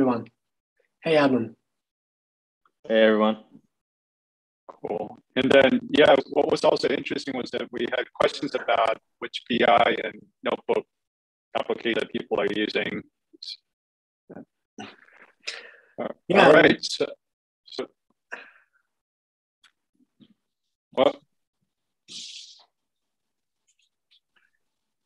everyone. Hey, Adam. Hey, everyone. Cool. And then, yeah, what was also interesting was that we had questions about which BI and notebook application that people are using. Yeah. All right. So, so what?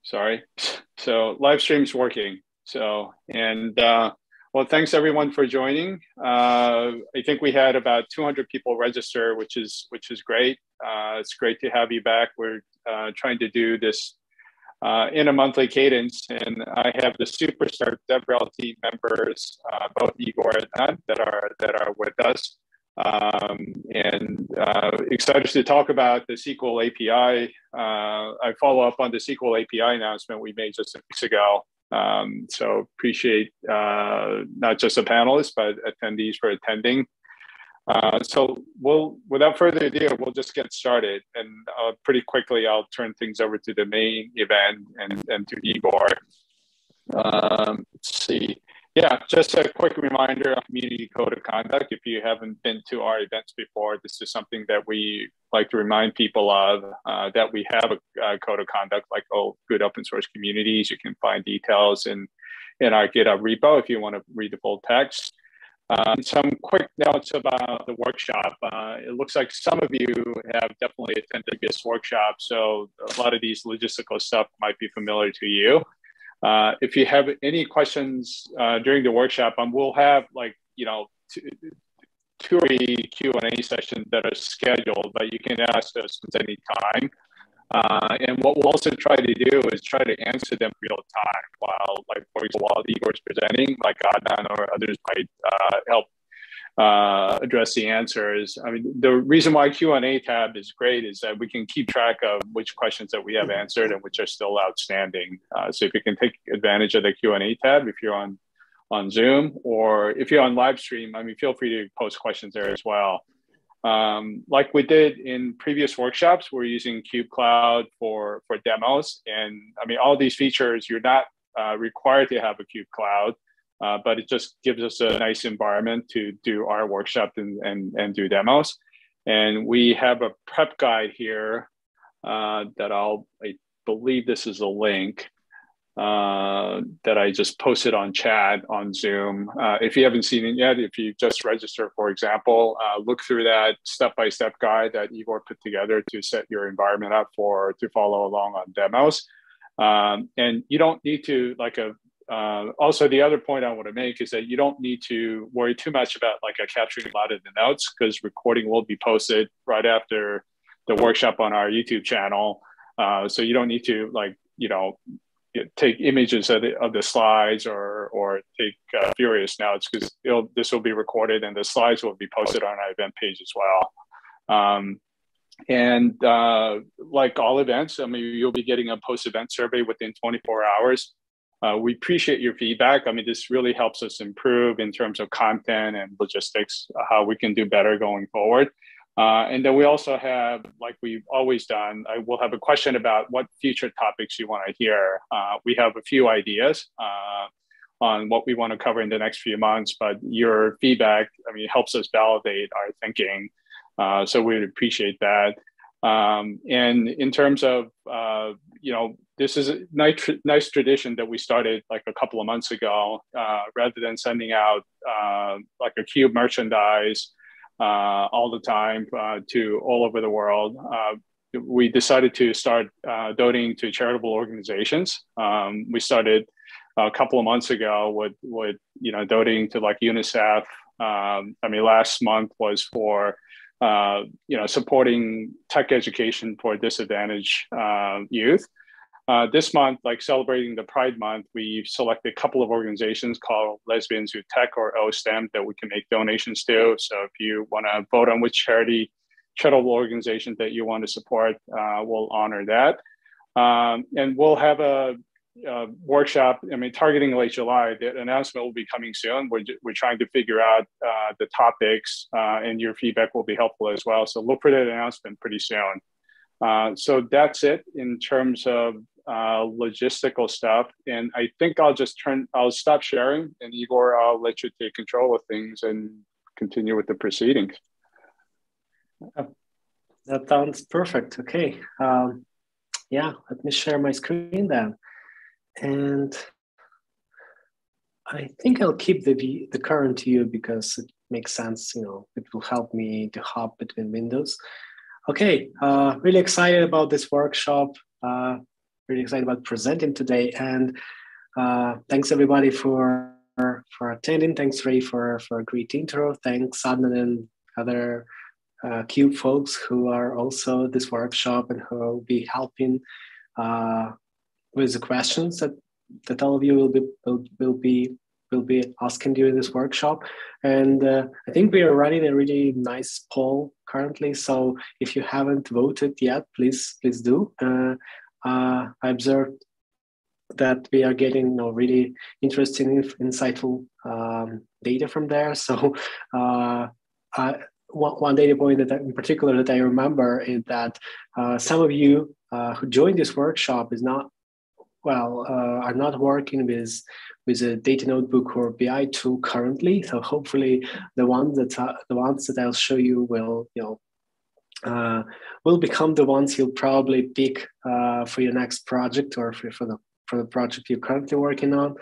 Sorry. So live stream's working. So, and uh, well, thanks everyone for joining. Uh, I think we had about 200 people register, which is which is great. Uh, it's great to have you back. We're uh, trying to do this uh, in a monthly cadence, and I have the superstar DevRel team members, uh, both Igor and that are that are with us, um, and uh, excited to talk about the SQL API. I follow up on the SQL API announcement we made just a weeks ago. Um, so appreciate uh, not just the panelists, but attendees for attending. Uh, so we'll, without further ado, we'll just get started. And uh, pretty quickly, I'll turn things over to the main event and, and to Igor. Um, let's see. Yeah, just a quick reminder of community code of conduct. If you haven't been to our events before, this is something that we like to remind people of uh, that we have a, a, code of conduct like all good open source communities. You can find details in, in our GitHub repo if you want to read the full text. Um, some quick notes about the workshop. Uh, it looks like some of you have definitely attended this workshop, so a lot of these logistical stuff might be familiar to you. Uh, if you have any questions uh, during the workshop, um, we'll have like, you know, two, or three Q&A sessions that are scheduled, but you can ask us at any time. Uh, and what we'll also try to do is try to answer them real time while, like, for example, while Igor's presenting, like Adnan or others might uh, help uh, address the answers. I mean, the reason why Q&A tab is great is that we can keep track of which questions that we have answered and which are still outstanding. Uh, so if you can take advantage of the Q&A tab, if you're on, on Zoom or if you're on live stream, I mean, feel free to post questions there as well. Um, like we did in previous workshops, we're using Cube Cloud for, for demos. And I mean, all these features, you're not uh, required to have a Cube Cloud. Uh, but it just gives us a nice environment to do our workshop and, and, and do demos. And we have a prep guide here uh, that I'll, I believe this is a link uh, that I just posted on chat on Zoom. Uh, if you haven't seen it yet, if you just register, for example, uh, look through that step-by-step -step guide that Igor put together to set your environment up for to follow along on demos. Um, and you don't need to like a uh, also, the other point I want to make is that you don't need to worry too much about like a capturing a lot of the notes because recording will be posted right after the workshop on our YouTube channel. Uh, so you don't need to like you know take images of the, of the slides or or take uh, furious notes because this will be recorded and the slides will be posted on our event page as well. Um, and uh, like all events, I mean, you'll be getting a post-event survey within 24 hours. Uh, we appreciate your feedback. I mean, this really helps us improve in terms of content and logistics, uh, how we can do better going forward. Uh, and then we also have, like we've always done, I will have a question about what future topics you want to hear. Uh, we have a few ideas uh, on what we want to cover in the next few months, but your feedback, I mean, helps us validate our thinking. Uh, so we would appreciate that. Um, and in terms of, you know, this is a nice, nice tradition that we started like a couple of months ago. Uh, rather than sending out uh, like a cube merchandise uh, all the time uh, to all over the world, uh, we decided to start uh, donating to charitable organizations. Um, we started a couple of months ago with, with you know donating to like UNICEF. Um, I mean, last month was for you know supporting tech education for disadvantaged youth. Uh, this month, like celebrating the Pride Month, we selected a couple of organizations called Lesbians Who Tech or OSTEM that we can make donations to. So if you want to vote on which charity, charitable organization that you want to support, uh, we'll honor that. Um, and we'll have a, a, workshop, I mean, targeting late July. The announcement will be coming soon. We're, we're trying to figure out uh, the topics uh, and your feedback will be helpful as well. So look for that announcement pretty soon. Uh, so that's it in terms of uh, logistical stuff. And I think I'll just turn, I'll stop sharing and Igor, I'll let you take control of things and continue with the proceedings. That sounds perfect. Okay. Um, yeah, let me share my screen then. And I think I'll keep the view, the current view because it makes sense. You know, it will help me to hop between windows. Okay, uh, really excited about this workshop. Uh, really excited about presenting today, and uh, thanks everybody for for attending. Thanks Ray for for a great intro. Thanks Adnan and other uh, CUBE folks who are also this workshop and who will be helping uh, with the questions that that all of you will be will, will be will be asking during this workshop. And uh, I think we are running a really nice poll currently. So if you haven't voted yet, please please do. Uh, uh, I observed that we are getting you know, really interesting, insightful um, data from there. So uh, I, one, one data point that I, in particular that I remember is that uh, some of you uh, who joined this workshop is not well uh, are not working with with a data notebook or BI tool currently. So hopefully the ones that the ones that I'll show you will you know uh, will become the ones you'll probably pick uh, for your next project or for, for the for the project you're currently working on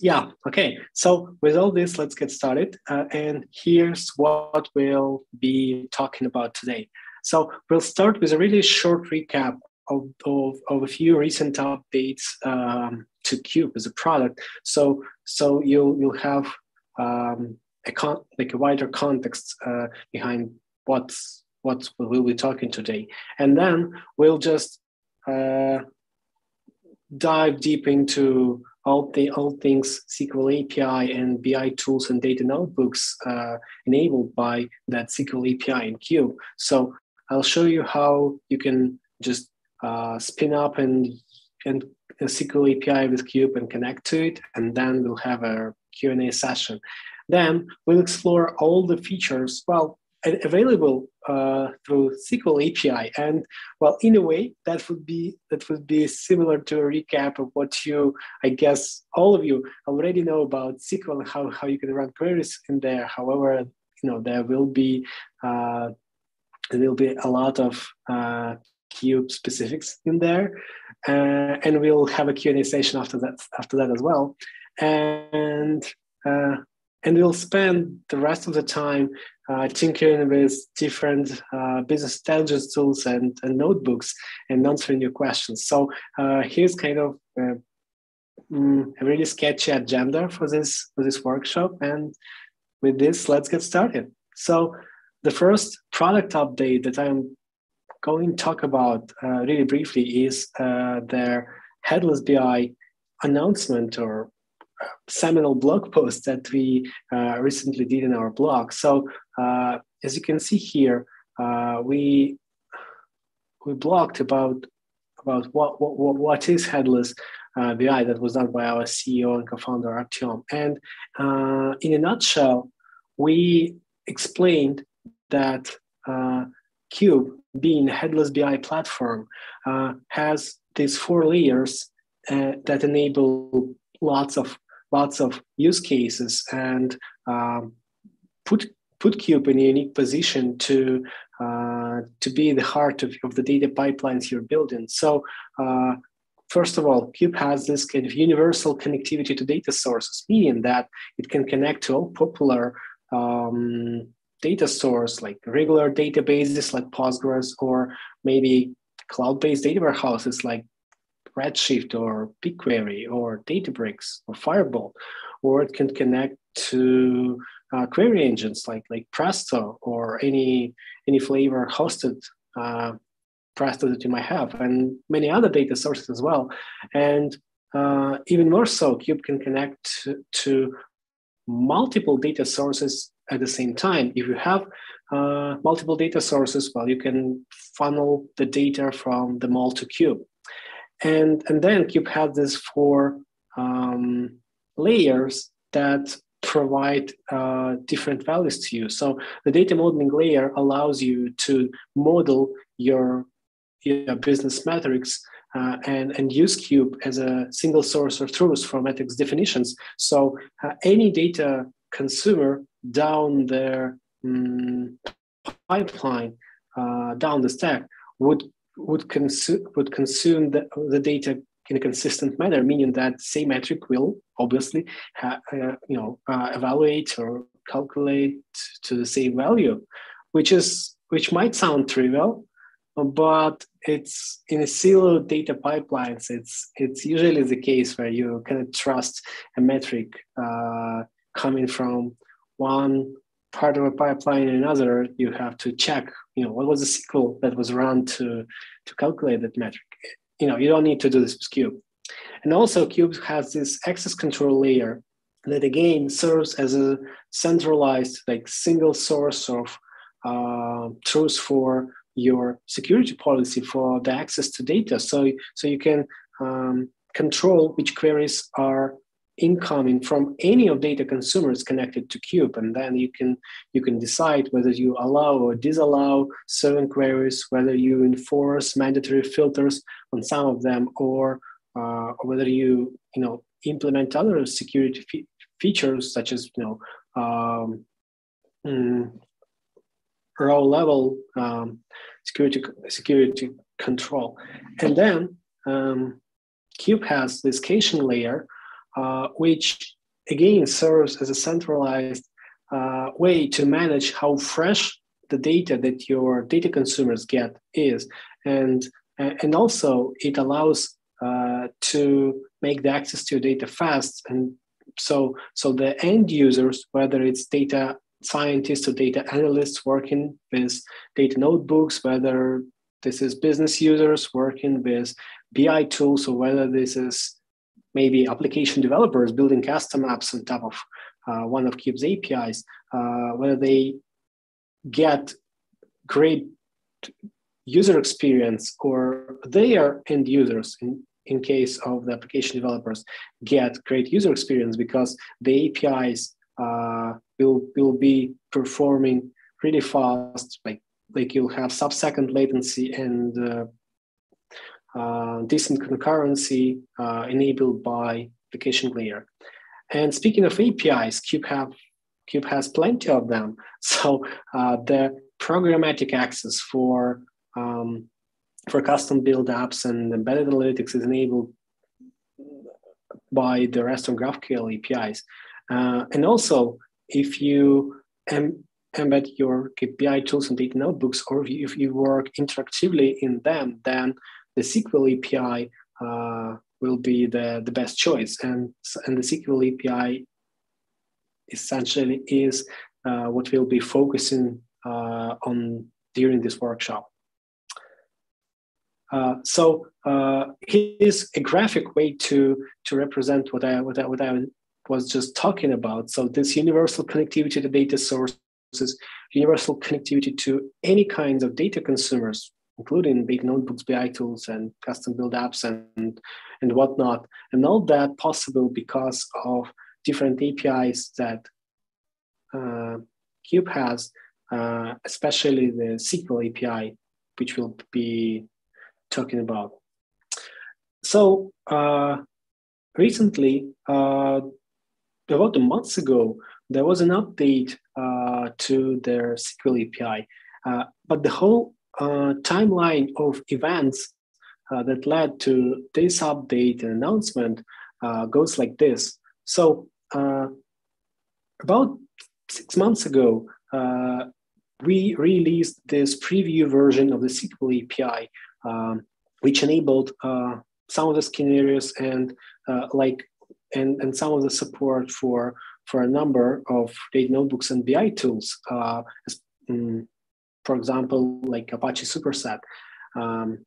yeah, okay. So with all this, let's get started. Uh, and here's what we'll be talking about today. So we'll start with a really short recap of, of, of a few recent updates um, to Cube as a product. So so you'll you'll have um, a con- like a wider context uh, behind what's what we'll be talking today, and then we'll just uh, dive deep into all the all things SQL API and BI tools and data notebooks uh, enabled by that SQL API in Cube. So I'll show you how you can just uh, spin up and and a SQL API with Cube and connect to it, and then we'll have a Q&A session. Then we'll explore all the features. Well, available uh, through SQL API. And well, in a way, that would be that would be similar to a recap of what you, I guess, all of you already know about SQL and how, how you can run queries in there. However, you know there will be uh, there will be a lot of uh, cube specifics in there, uh, and we'll have a Q&A session after that after that as well. And uh, and we'll spend the rest of the time uh, tinkering with different uh, business intelligence tools and, and, notebooks and answering your questions. So uh, here's kind of uh, mm, a really sketchy agenda for this for this workshop. And with this, let's get started. So the first product update that I'm going to talk about uh, really briefly is uh, their headless BI announcement or seminal blog post that we uh, recently did in our blog. So uh, as you can see here, uh, we we blogged about about what what, what is headless uh, BI that was done by our CEO and co-founder Artyom. And uh, in a nutshell, we explained that uh, Cube, being a headless BI platform, has these four layers that enable lots of lots of use cases and um, put put Cube in a unique position to uh, to be the heart of, of the data pipelines you're building. So uh, first of all, Cube has this kind of universal connectivity to data sources, meaning that it can connect to all popular um, data source like regular databases like Postgres or maybe cloud-based data warehouses like Redshift or BigQuery or Databricks or Firebolt, or it can connect to uh, query engines like like Presto or any any flavor hosted uh, Presto that you might have, and many other data sources as well. And uh, even more so, Cube can connect to, to, multiple data sources at the same time. If you have uh, multiple data sources, well, you can funnel the data from them all to Cube. And, and then Cube has these four um, layers that provide uh, different values to you. So the data modeling layer allows you to model your, your business metrics uh, and, and use Cube as a single source of truth for metrics definitions. So uh, any data consumer down their um, pipeline, uh, down the stack, would would consume would consume the, the data in a consistent manner, meaning that same metric will obviously ha- uh, you know uh, evaluate or calculate to the same value, which is which might sound trivial, but it's in a silo data pipelines. It's it's usually the case where you kind trust a metric uh, coming from one part of a pipeline and another. You have to check, you know, what was the SQL that was run to to calculate that metric. You know, you don't need to do this with Cube. And also, Cube has this access control layer that again serves as a centralized, like single source of uh, truth for your security policy for the access to data. So, so you can um, control which queries are incoming from any of data consumers connected to Cube, and then you can you can decide whether you allow or disallow certain queries, whether you enforce mandatory filters on some of them, or, uh, whether you you know implement other security fe- features such as you know um, row level um, security security control, and then um, Cube has this caching layer, uh, which again serves as a centralized uh, way to manage how fresh the data that your data consumers get is, and and also it allows uh, to make the access to your data fast. And so so the end users whether it's data scientists or data analysts working with data notebooks, whether this is business users working with BI tools, or whether this is maybe application developers building custom apps on top of uh, one of Cube's APIs, uh, whether they get great user experience or their end users in, in case of the application developers get great user experience because the APIs uh, will will be performing pretty fast. Like like you'll have sub-second latency and uh, uh, decent concurrency uh, enabled by the caching layer. And speaking of APIs, Cube have Cube has plenty of them. So uh, the programmatic access for um, for custom build apps and embedded analytics is enabled by the REST or GraphQL APIs. Uh, and also, if you em- embed your KPI tools and data notebooks, or if you work interactively in them, then the SQL API uh, will be the, the best choice. And, and the SQL API essentially is uh, what we'll be focusing uh, on during this workshop. Uh, so uh, here's a graphic way to to represent what I what I, what I was just talking about. So this universal connectivity to data sources, universal connectivity to any kinds of data consumers, including big notebooks, BI tools, and custom build apps and, and whatnot. And all that possible because of different APIs that uh, Cube has, uh, especially the SQL API, which we'll be talking about. So uh, recently, uh, about a month ago, there was an update uh, to their SQL API, uh, but the whole uh, timeline of events uh, that led to this update and announcement uh, goes like this. So, uh, about six months ago, we released this preview version of the SQL API, um, which enabled some of the scenarios and like and, and some of the support for, for a number of data notebooks and BI tools, uh, um, for example, like Apache Superset. Um,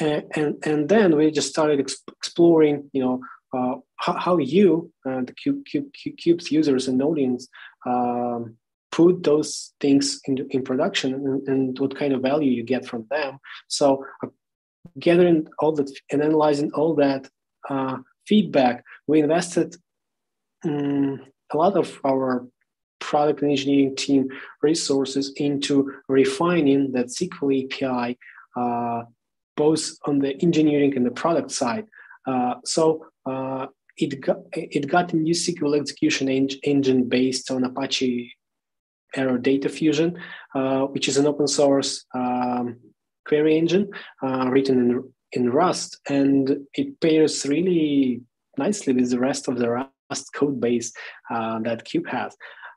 and, and, and, then we just started exploring, you know, uh, how, how, you, uh, the Cube, Cube, Cube's users and audience, um, put those things in, in production and, and, what kind of value you get from them. So uh, gathering all that and analyzing all that uh, feedback, we invested um, a lot of our product engineering team resources into refining that SQL API, uh, both on the engineering and the product side. Uh, so uh, it got it got a new SQL execution en- engine based on Apache Arrow Data Fusion, uh, which is an open source um, query engine uh, written in in Rust, and it pairs really nicely with the rest of the Rust code base uh, that Cube has.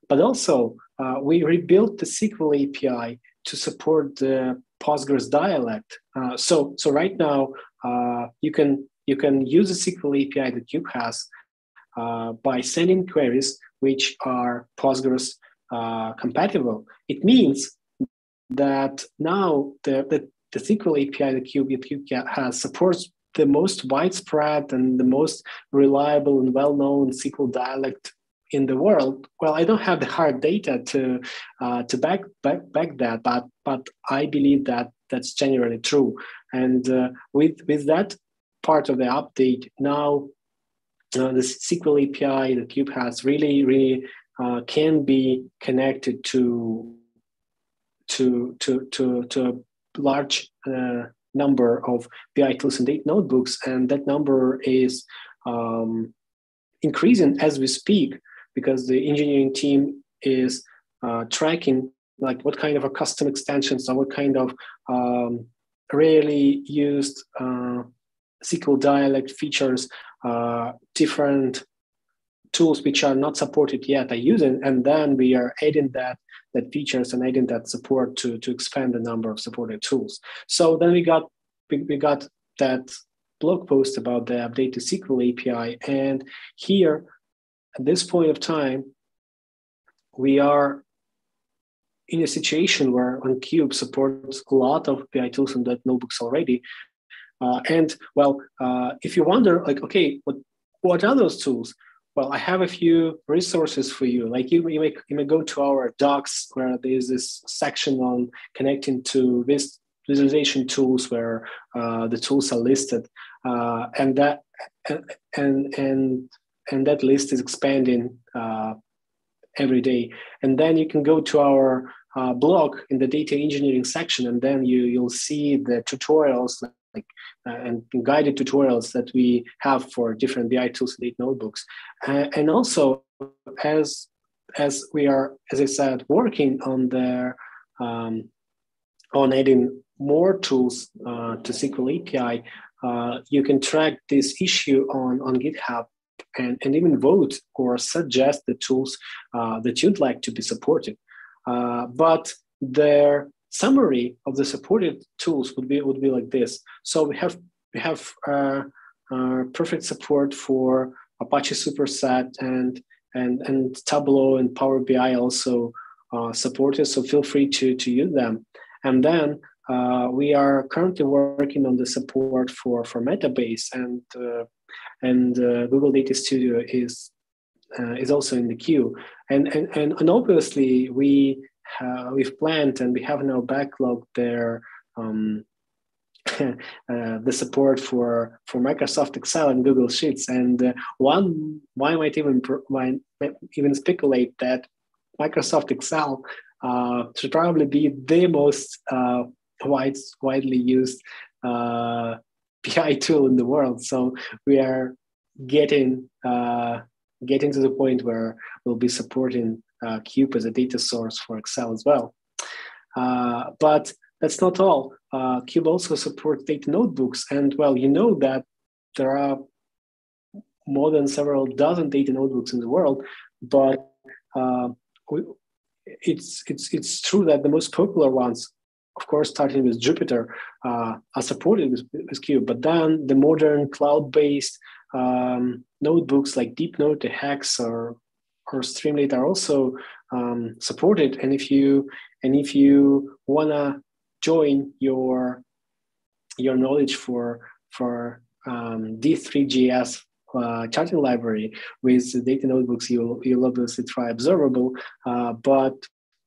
But also, uh, we rebuilt the SQL API to support the Postgres dialect. Uh, so, so right now, uh, you can you can use the SQL API that Cube has uh, by sending queries which are Postgres uh, compatible. It means that now the, the, the SQL API that Cube has supports the most widespread and the most reliable and well-known SQL dialect in the world. Well, I don't have the hard data to uh, to back, back back that, but but I believe that that's generally true. And uh, with with that part of the update, now uh, the SQL API that Cube has really really uh, can be connected to to to to to large uh, number of BI tools and data notebooks, and that number is um, increasing as we speak because the engineering team is uh, tracking like what kind of a custom extensions or what kind of um, rarely used uh, SQL dialect features, uh, different tools which are not supported yet are using, and then we are adding that that features and adding that support to to expand the number of supported tools. So then we got we, we got that blog post about the update to SQL API, and here at this point of time, we are in a situation where OnCube supports a lot of BI tools and notebooks already. Uh, and well, uh, if you wonder, like, okay, what what are those tools? Well, I have a few resources for you. Like you, you may you may go to our docs where there's this section on connecting to this visualization tools where uh, the tools are listed, uh, and that and and and that list is expanding uh, every day. And then you can go to our uh, blog in the data engineering section, and then you you'll see the tutorials like uh, and guided tutorials that we have for different BI tools and notebooks. Uh, and also, as as we are, as I said, working on the um, on adding more tools uh, to SQL API, uh, you can track this issue on, on GitHub and, and even vote or suggest the tools uh, that you'd like to be supported. Uh, but their summary of the supported tools would be would be like this. So we have we have uh, uh perfect support for Apache Superset and and and Tableau and Power BI also uh, supported. So feel free to to use them. And then uh, we are currently working on the support for for Metabase and and uh, Google Data Studio is uh, is also in the queue. And and and, and obviously we have, we've planned and we have now backlog there. Um, uh, the support for for Microsoft Excel and Google Sheets, and uh, one one might even might even speculate that Microsoft Excel uh, should probably be the most uh, wide, widely used uh, BI tool in the world. So we are getting uh, getting to the point where we'll be supporting uh, Cube as a data source for Excel as well. Uh, but that's not all. Uh, Cube also supports data notebooks, and well, you know that there are more than several dozen data notebooks in the world, but uh, it's it's it's true that the most popular ones of course, starting with Jupyter, uh, are supported with, with Cube. But then the modern cloud-based um, notebooks like DeepNote, the Hex, or or Streamlit are also um, supported. And if you and if you wanna join your your knowledge for for um, D3.js uh, charting library with data notebooks, you'll you'll obviously try Observable, uh, but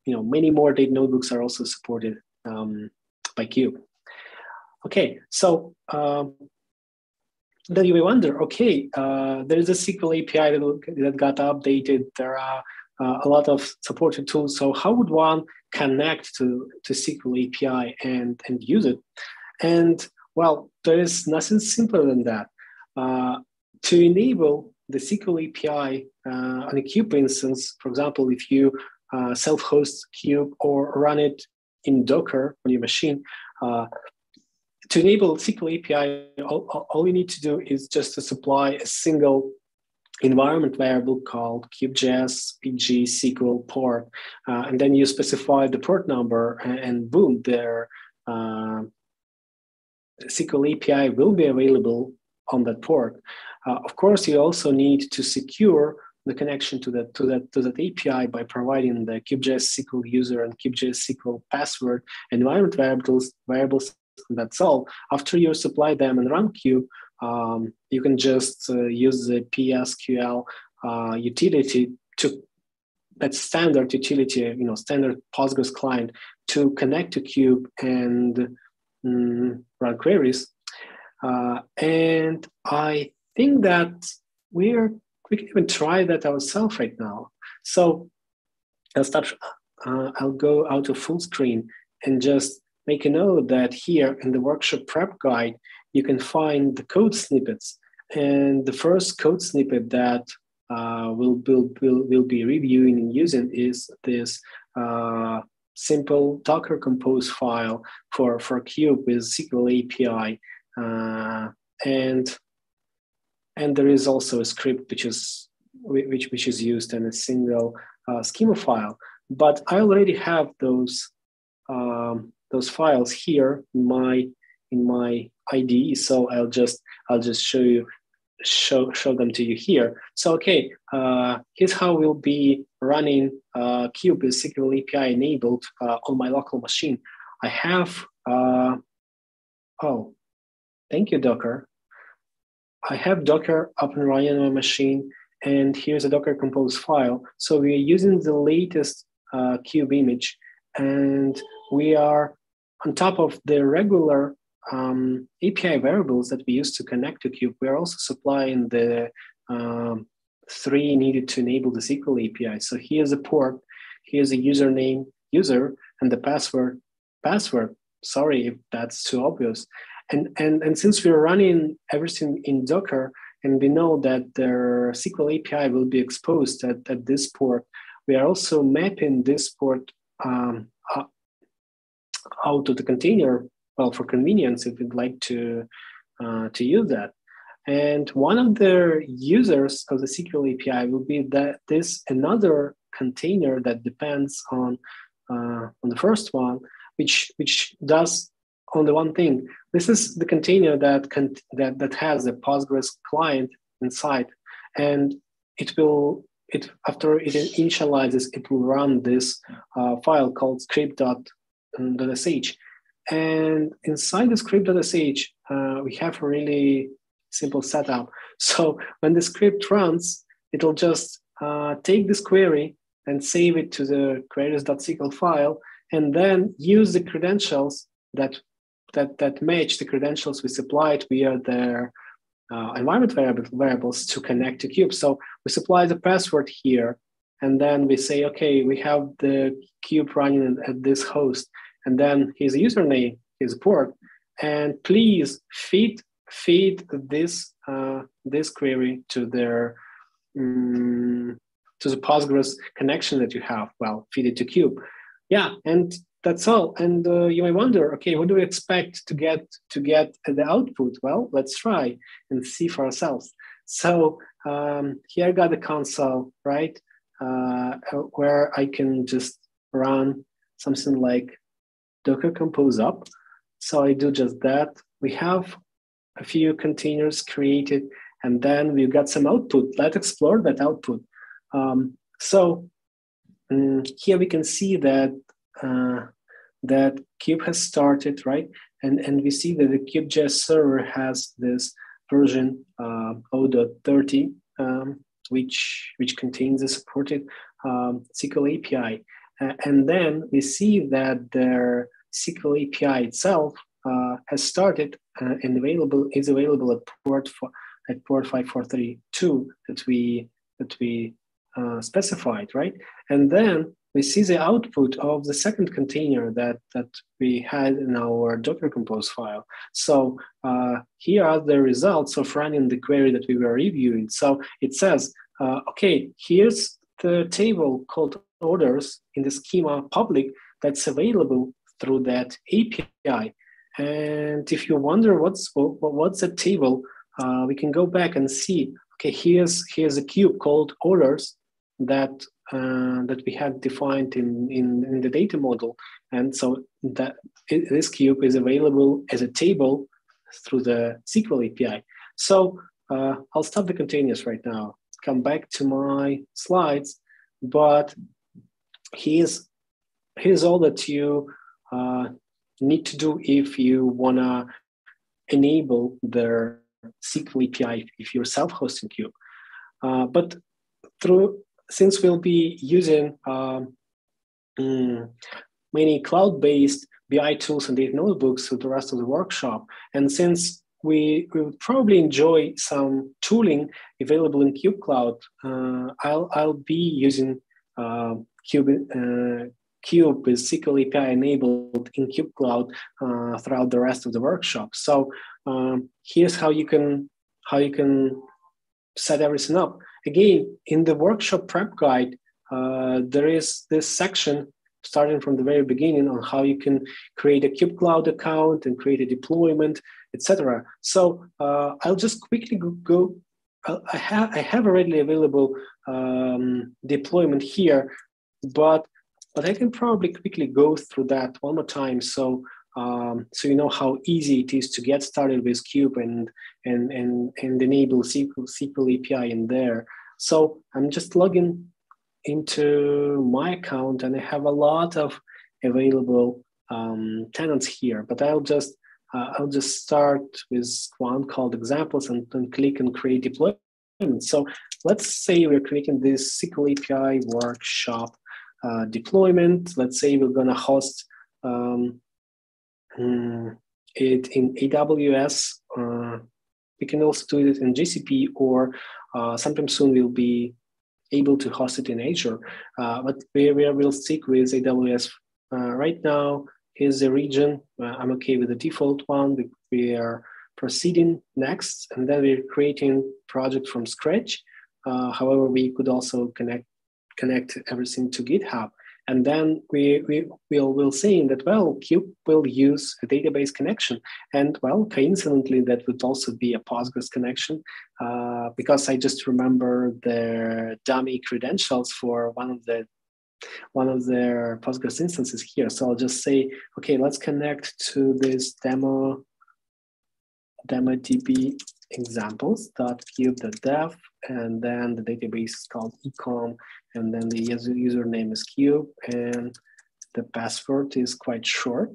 you know many more data notebooks are also supported um, by Cube. Okay, so um, then you may wonder, okay, uh, there is a SQL API that, that got updated. There are uh, a lot of supported tools. So how would one connect to, to SQL API and, and use it? And well, there is nothing simpler than that. Uh, to enable the SQL API uh, on a Cube instance, for example, if you uh, self-host Cube or run it in Docker on your machine, uh, to enable SQL API, all, all you need to do is just to supply a single environment variable called cubejs pg sql port uh, and then you specify the port number and, and boom their uh, sql api will be available on that port uh, of course you also need to secure the connection to that to that to that api by providing the cubejs sql user and cubejs sql password environment variables variables that's all after you supply them and run cube um, you can just uh, use the PSQL uh, utility to that standard utility, you know, standard Postgres client to connect to Cube and mm, run queries. Uh, and I think that we're we can even try that ourselves right now. So I'll start. Uh, I'll go out of full screen and just make a note that here in the workshop prep guide, you can find the code snippets. And the first code snippet that uh, we'll, we'll, we'll, we'll be reviewing and using is this uh, simple Docker Compose file for, for Cube with SQL API. Uh, and, and there is also a script which is, which, which is used in a single uh, schema file. But I already have those, um, those files here in my, in my IDE. So I'll just I'll just show you show show them to you here. So okay, uh, here's how we'll be running uh, Cube with SQL API enabled uh, on my local machine. I have uh, oh, thank you Docker. I have Docker up and running on my machine, and here's a Docker Compose file. So we are using the latest uh, Cube image, and we are on top of the regular um, API variables that we use to connect to Cube, we're also supplying the um, three needed to enable the SQL API. So here's a port, here's a username, user, and the password, password. Sorry if that's too obvious. And, and, and since we're running everything in Docker, and we know that the SQL API will be exposed at, at this port, we are also mapping this port um, out of the container well for convenience if you'd like to uh, to use that. And one of the users of the SQL API will be that this another container that depends on uh, on the first one, which which does only one thing. This is the container that can, that that has a Postgres client inside, and it will it after it initializes, it will run this uh, file called script.sh and inside the script.sh, uh, we have a really simple setup. So when the script runs, it'll just uh, take this query and save it to the queries.sql file, and then use the credentials that that that match the credentials we supplied via their uh, environment variable, variables to connect to cube. So we supply the password here, and then we say, okay, we have the cube running at this host and then his username, his port, and please feed feed this uh, this query to their um, to the Postgres connection that you have. Well, feed it to Cube. Yeah, and that's all. And uh, you may wonder, okay, what do we expect to get to get the output? Well, let's try and see for ourselves. So um, here I got the console, right, uh, where I can just run something like Docker Compose up. So I do just that. We have a few containers created, and then we've got some output. Let's explore that output. Um, so um, here we can see that uh, that Cube has started, right? And, and we see that the CubeJS server has this version uh, 0.30, um, which, which contains the supported um, SQL API. Uh, and then we see that there SQL API itself uh, has started uh, and available is available at port for, at port 5432 that we that we uh, specified, right? And then we see the output of the second container that, that we had in our Docker Compose file. So uh, here are the results of running the query that we were reviewing. So it says, uh, okay, here's the table called orders in the schema public that's available through that API. And if you wonder what's what's a table, uh, we can go back and see. Okay, here's here's a cube called orders that uh, that we had defined in, in, in the data model, and so that this cube is available as a table through the SQL API. So uh, I'll stop the containers right now. Come back to my slides, but here's here's all that you uh, need to do if you wanna enable the SQL API if you're self-hosting Cube. Uh, but through since we'll be using um, mm, many cloud-based BI tools and data notebooks for the rest of the workshop, and since we, would probably enjoy some tooling available in Cube Cloud, uh, I'll, I'll be using uh, Cube, uh, Cube is SQL API enabled in Cube Cloud uh, throughout the rest of the workshop. So um, here's how you can how you can set everything up. Again, in the workshop prep guide, uh, there is this section starting from the very beginning on how you can create a Cube Cloud account and create a deployment, etc. So uh, I'll just quickly go. go I have I have already available um, deployment here, but but I can probably quickly go through that one more time so um, so you know how easy it is to get started with Cube and and and, and enable SQL, SQL API in there. So I'm just logging into my account and I have a lot of available um, tenants here, but I'll just uh, I'll just start with one called examples and then click and create deployment. So let's say we're creating this SQL API workshop uh, deployment. Let's say we're going to host um, mm, it in AWS. Uh, we can also do it in GCP, or uh, sometime soon we'll be able to host it in Azure. Uh, but we, we will stick with AWS uh, right now. Here's the region. I'm okay with the default one. We, we are proceeding next, and then we're creating project from scratch. Uh, however, we could also connect connect everything to GitHub. And then we, we will will saying that, well, Cube will use a database connection. And well, coincidentally, that would also be a Postgres connection uh, because I just remember the dummy credentials for one of the one of their Postgres instances here. So I'll just say, okay, let's connect to this demo demo DB examples.cube.dev and then the database is called ecom and then the user username is cube and the password is quite short.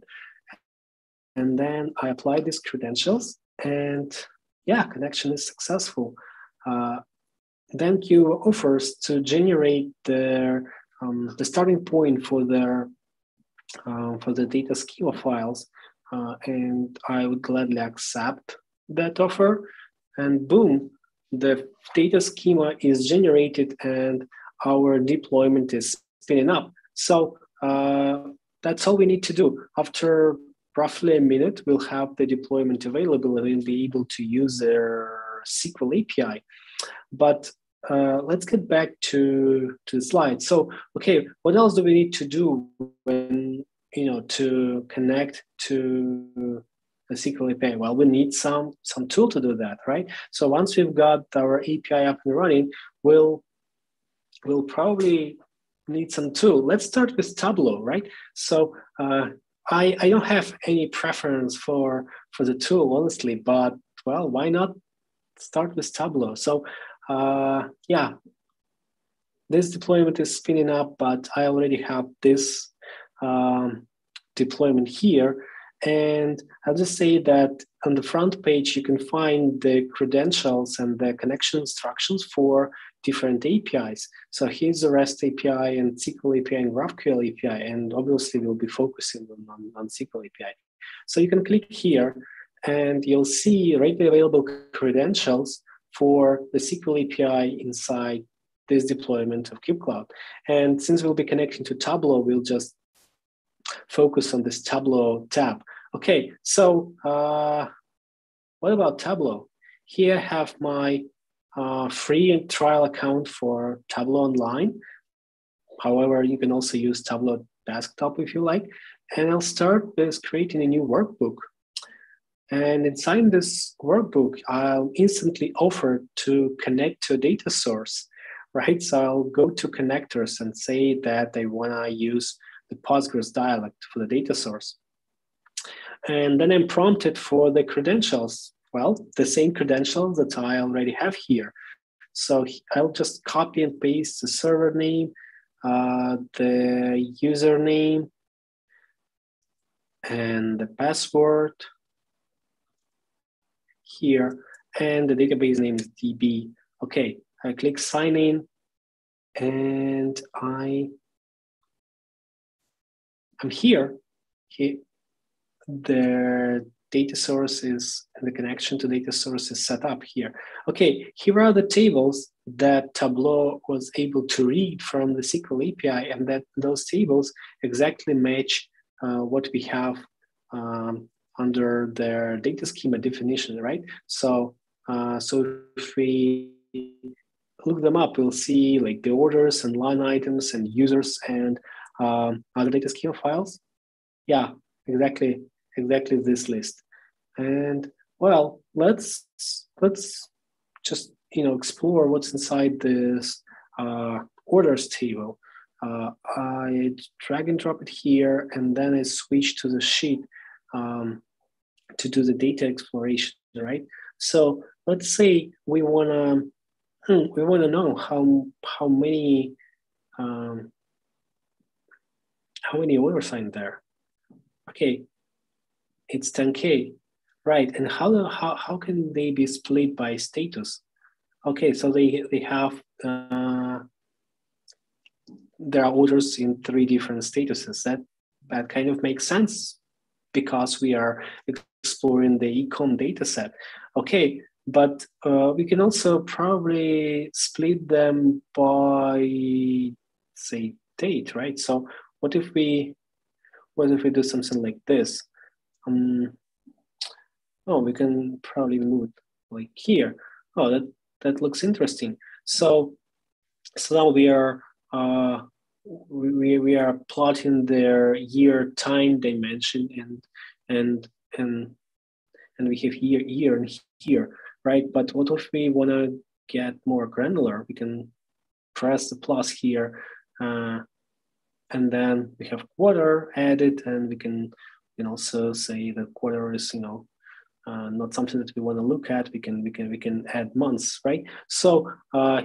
And then i apply these credentials and yeah connection is successful. Uh, then cube offers to generate their um, the starting point for their uh, for the data schema files uh, and i would gladly accept that offer and boom, the data schema is generated and our deployment is spinning up. So uh, that's all we need to do. After roughly a minute, we'll have the deployment available and we'll be able to use their SQL API. But uh, let's get back to, to the slide. So, okay, what else do we need to do when, you know, to connect to SQL API? Well, we need some some tool to do that, right? So once we've got our API up and running, we'll we'll probably need some tool. Let's start with Tableau, right? So uh, I I don't have any preference for for the tool, honestly, but well, why not start with Tableau? So uh, yeah, this deployment is spinning up, but I already have this um, deployment here. And I'll just say that on the front page, you can find the credentials and the connection instructions for different APIs. So here's the REST API and SQL API and GraphQL API, and obviously we'll be focusing on, on, SQL API. So you can click here and you'll see readily available credentials for the SQL API inside this deployment of Cube Cloud. And since we'll be connecting to Tableau, we'll just focus on this Tableau tab. Okay, so uh, what about Tableau? Here I have my uh, free trial account for Tableau Online. However, you can also use Tableau Desktop if you like. And I'll start with creating a new workbook. And inside this workbook, I'll instantly offer to connect to a data source, right? So I'll go to connectors and say that I want to use the Postgres dialect for the data source. And then I'm prompted for the credentials. Well, the same credentials that I already have here. So I'll just copy and paste the server name, uh, the username, and the password here, and the database name is DB. Okay, I click sign in, and I I'm here. Here, the data sources and the connection to data sources set up here. Okay, here are the tables that Tableau was able to read from the SQL API, and that those tables exactly match uh, what we have um, under their data schema definition, right? So, uh, so if we look them up, we'll see like the orders and line items and users and um, other data schema files. Yeah, exactly, exactly this list. And well, let's let's just you know explore what's inside this uh, orders table. Uh, I drag and drop it here, and then I switch to the sheet um, to do the data exploration, right? So let's say we wanna hmm, we wanna know how how many um, how many orders are there? Okay, it's 10k, right? And how how how can they be split by status? Okay, so they they have uh, there are orders in three different statuses. That that kind of makes sense because we are exploring the econ data set. Okay, but uh, we can also probably split them by, say, date, right? So what if we, what if we do something like this? Um, oh, we can probably move it like here. Oh, that, that looks interesting. So, so now we are uh, we, we are plotting their year time dimension and and and and we have year, year and here right but what if we want to get more granular we can press the plus here uh, and then we have quarter added and we can we can also say the quarter is you know uh, not something that we want to look at. We can we can we can add months right? So uh,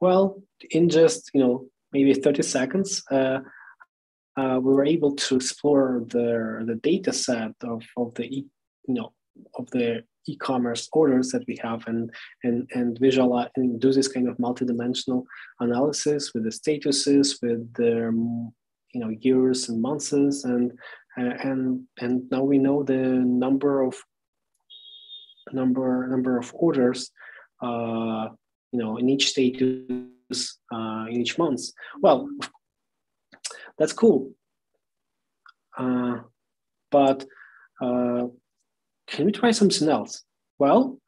well in just you know maybe 30 seconds, uh, uh, we were able to explore the, the data set of, of the you know of the e-commerce orders that we have and and and visualize and do this kind of multidimensional analysis with the statuses with the you know years and months and uh, and and now we know the number of number number of orders uh, you know in each status uh, in each month. Well, that's cool. Uh, but uh, can we try something else? Well,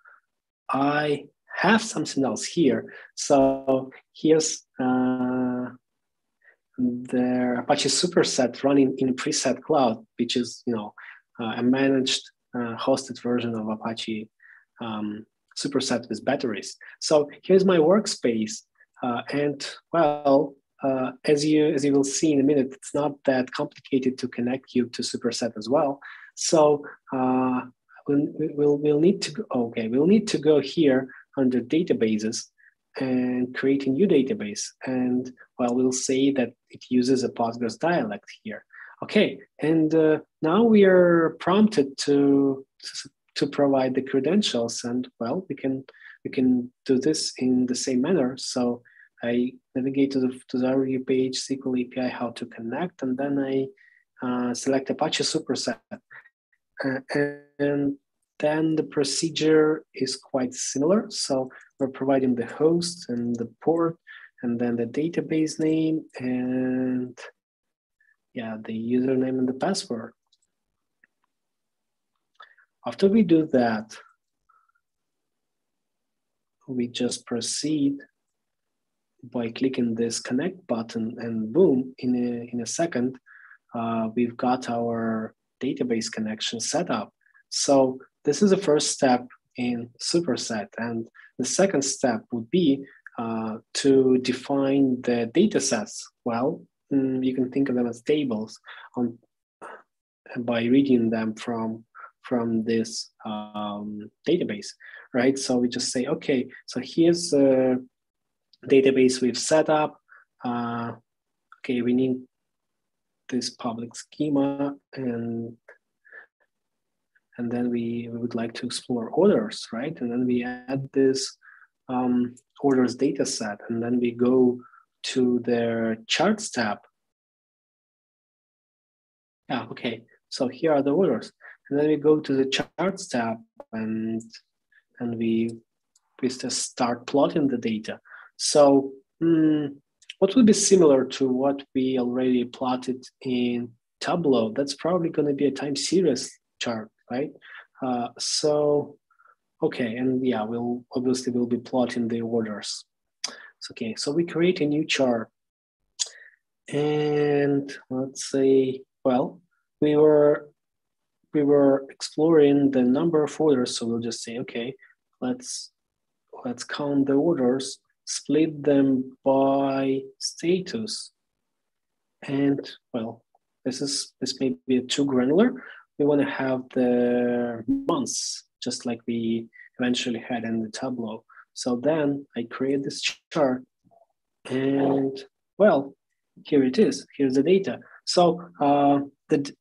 I have something else here. So here's uh, the Apache superset running in preset cloud, which is you know uh, a managed uh, hosted version of Apache um, superset with batteries. So here's my workspace. Uh, and well, uh, as you as you will see in a minute, it's not that complicated to connect you to Superset as well. So uh, we'll, we'll, we'll need to go, okay we'll need to go here under databases and create a new database. And well, we'll say that it uses a Postgres dialect here. Okay, and uh, now we are prompted to to provide the credentials, and well, we can we can do this in the same manner. So I navigate to the, to the page, SQL API, how to connect, and then I uh, select Apache superset. Uh, and then the procedure is quite similar. So we're providing the host and the port and then the database name and yeah, the username and the password. After we do that, we just proceed by clicking this connect button and boom, in a, in a second, uh, we've got our database connection setup. So this is the first step in Superset. And the second step would be uh, to define the data sets. Well, mm, you can think of them as tables on, by reading them from, from this um, database, right? So we just say, okay, so here's a database we've set up. Uh, okay, we need this public schema and and then we, we would like to explore orders, right? And then we add this um, orders data set, and then we go to the charts tab. Yeah, okay. So here are the orders. And then we go to the charts tab and and we we just start plotting the data. So mm, what would be similar to what we already plotted in Tableau? That's probably going to be a time series chart, right? Uh, so, okay, and yeah, we'll obviously we'll be plotting the orders. So, okay, so we create a new chart. And let's say, well, we were we were exploring the number of orders, so we'll just say, okay, let's let's count the orders split them by status. And well, this is this may be too granular. We want to have the months just like we eventually had in the Tableau. So then I create this chart and well, here it is. Here's the data. So uh, the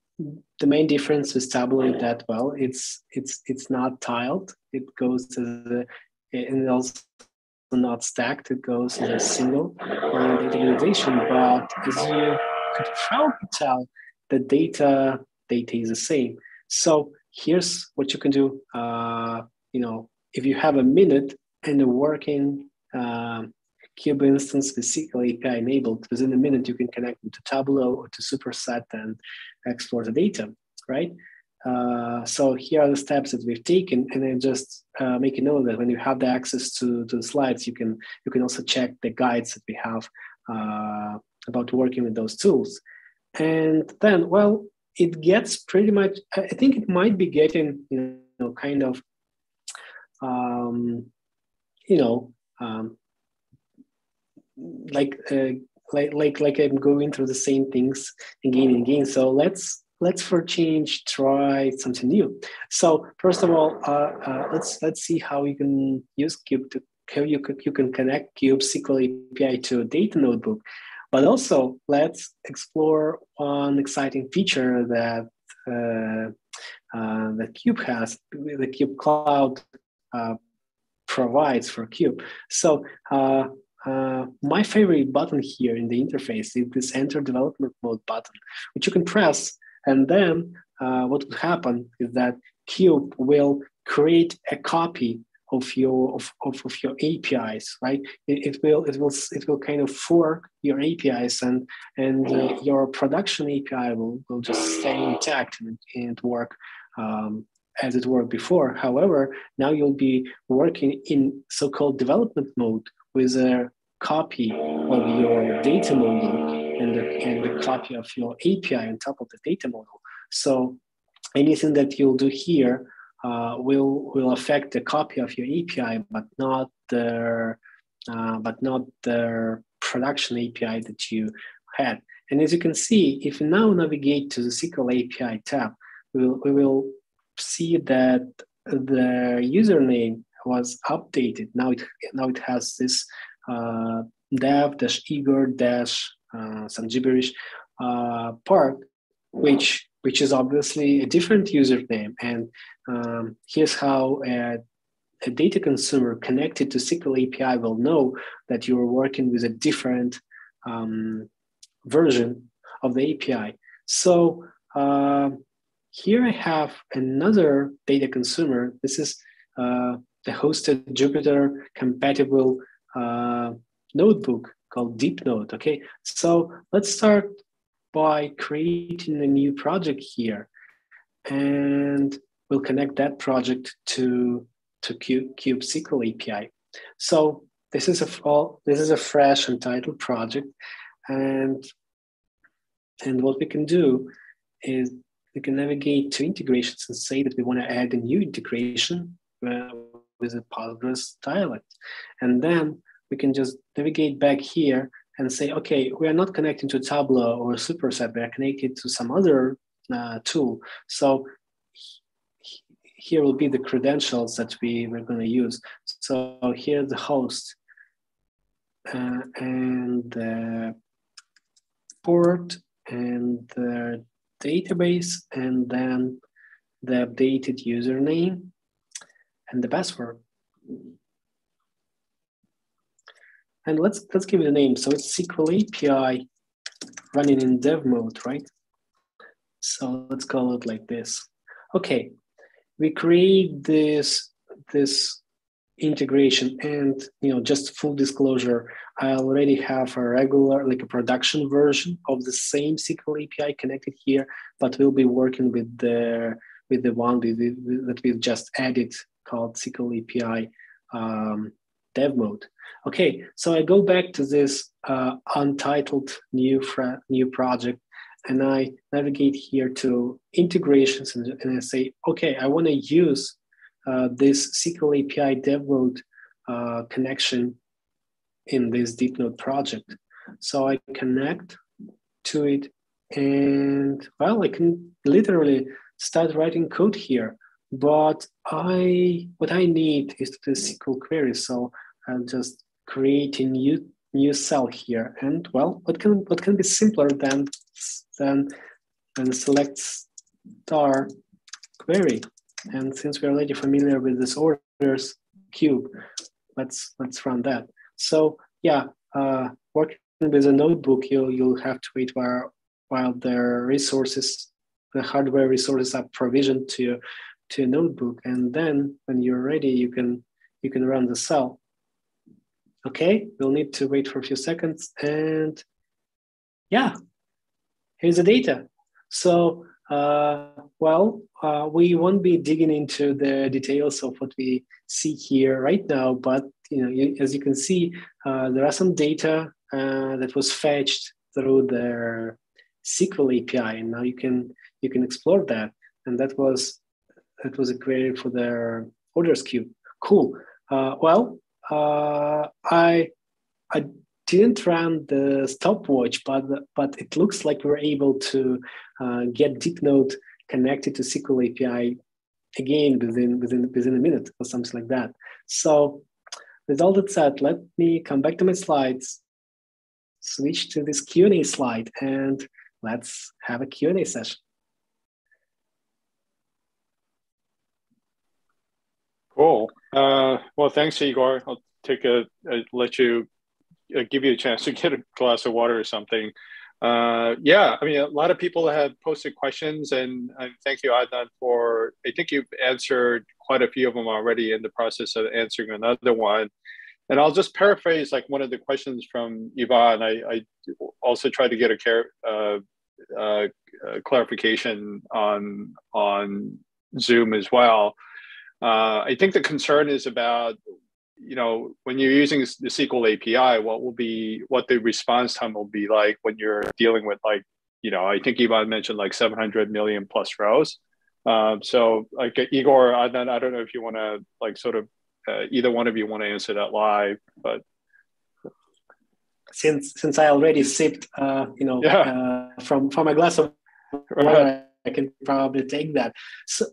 the main difference with Tableau is that well, it's it's it's not tiled. It goes to the and also not stacked, it goes as a single organization. But as you could probably tell, the data data is the same. So here's what you can do. Uh, you know, if you have a minute and a working uh, Cube instance with SQL API enabled, within a minute you can connect them to Tableau or to Superset and explore the data, right? Uh, so here are the steps that we've taken, and then just uh, make a note that when you have the access to, to the slides, you can you can also check the guides that we have uh, about working with those tools. And then, well, it gets pretty much. I think it might be getting you know kind of um, you know um, like uh, like like like I'm going through the same things again and again. So let's let's for change try something new. So first of all, uh, uh, let's let's see how you can use Cube to how you can, you can connect Cube SQL API to a data notebook. But also, let's explore one exciting feature that uh, uh, that Cube has, the Cube Cloud uh, provides for Cube. So uh, uh, my favorite button here in the interface is this enter development mode button, which you can press and then uh, what will happen is that Cube will create a copy of your of, of, of your APIs, right? It, it, will it will it will kind of fork your APIs and and uh, your production API will, will just stay intact and, and work um, as it worked before. However, now you'll be working in so-called development mode with a copy of your data model and the, and the copy of your API on top of the data model. So anything that you'll do here uh, will will affect the copy of your API, but not the uh, but not the production API that you had. And as you can see, if we now navigate to the SQL API tab, we will, we will see that the username was updated. Now it now it has this uh, dev dash igor dash uh, some gibberish uh, part, which which is obviously a different username. And um, here's how a, a, data consumer connected to SQL API will know that you're working with a different um, version of the API. So uh, here I have another data consumer. This is uh, the hosted Jupyter compatible uh, notebook called DeepNote. Okay, so let's start by creating a new project here, and we'll connect that project to to Cube, kubesql API. So this is a this is a fresh entitled project, and and what we can do is we can navigate to integrations and say that we want to add a new integration uh, with a Postgres dialect, and then we can just navigate back here and say, okay, we are not connecting to Tableau or Superset, we are connected to some other uh, tool. So here will be the credentials that we were going to use. So here's the host uh, and the port and the database and then the updated username and the password. And let's let's give it a name. So it's SQL API running in dev mode, right? So let's call it like this. Okay, we create this this integration and you know just full disclosure i already have a regular like a production version of the same sql api connected here but we'll be working with the with the one that we've just added called sql api um, dev mode okay so i go back to this uh, untitled new new project and i navigate here to integrations and, and i say okay i want to use uh, this SQL API dev mode uh, connection in this DeepNote project. So I connect to it and well, I can literally start writing code here. But I what I need is the SQL query. So I'll just create a new new cell here. And well, what can what can be simpler than than than select star query? And since we're already familiar with this orders cube, let's let's run that. So yeah, uh, working with a notebook, you'll you'll have to wait while while the resources, the hardware resources are provisioned to to a notebook, and then when you're ready, you can you can run the cell. Okay, we'll need to wait for a few seconds, and yeah, here's the data. So uh, well, uh, we won't be digging into the details of what we see here right now, but you know, you, as you can see, uh, there are some data uh, that was fetched through the SQL API, and now you can you can explore that. And that was that was a query for the orders cube. Cool. Uh, well, uh, I I didn't run the stopwatch, but but it looks like we're able to uh, get DeepNote connected to SQL API again within within within a minute or something like that. So with all that said, let me come back to my slides, switch to this Q&A slide, and let's have a Q&A session. Cool. Uh, well, thanks, Igor. I'll take a, a let you uh, give you a chance to get a glass of water or something. Uh, yeah, I mean, a lot of people have posted questions, and, and thank you, Adnan, for. I think you've answered quite a few of them already in the process of answering another one. And I'll just paraphrase like one of the questions from Yvonne. I, I also tried to get a care, uh, uh, clarification on on Zoom as well. Uh, I think the concern is about you know, when you're using the SQL API, what will be what the response time will be like when you're dealing with like, you know, I think Ivan mentioned like 700 million plus rows. Um, so like Igor, I don't, I don't know if you want to like sort of uh, either one of you want to answer that live, but since since I already sipped, uh, you know, yeah. uh, from from a glass of water, I can probably take that. So,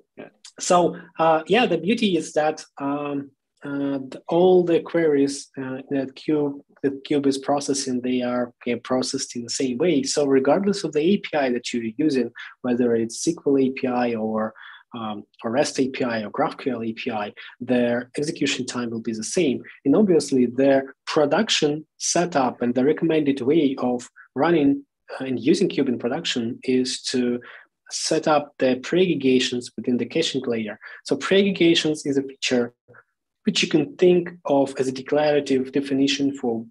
so uh, yeah, the beauty is that um, uh, all the queries uh, that Cube that Cube is processing, they are processed in the same way. So regardless of the API that you're using, whether it's SQL API or um, or REST API or GraphQL API, their execution time will be the same. And obviously, their production setup and the recommended way of running uh, and using Cube in production is to set up the pre-aggregations within the caching layer. So pre-aggregations is a feature which you can think of as a declarative definition for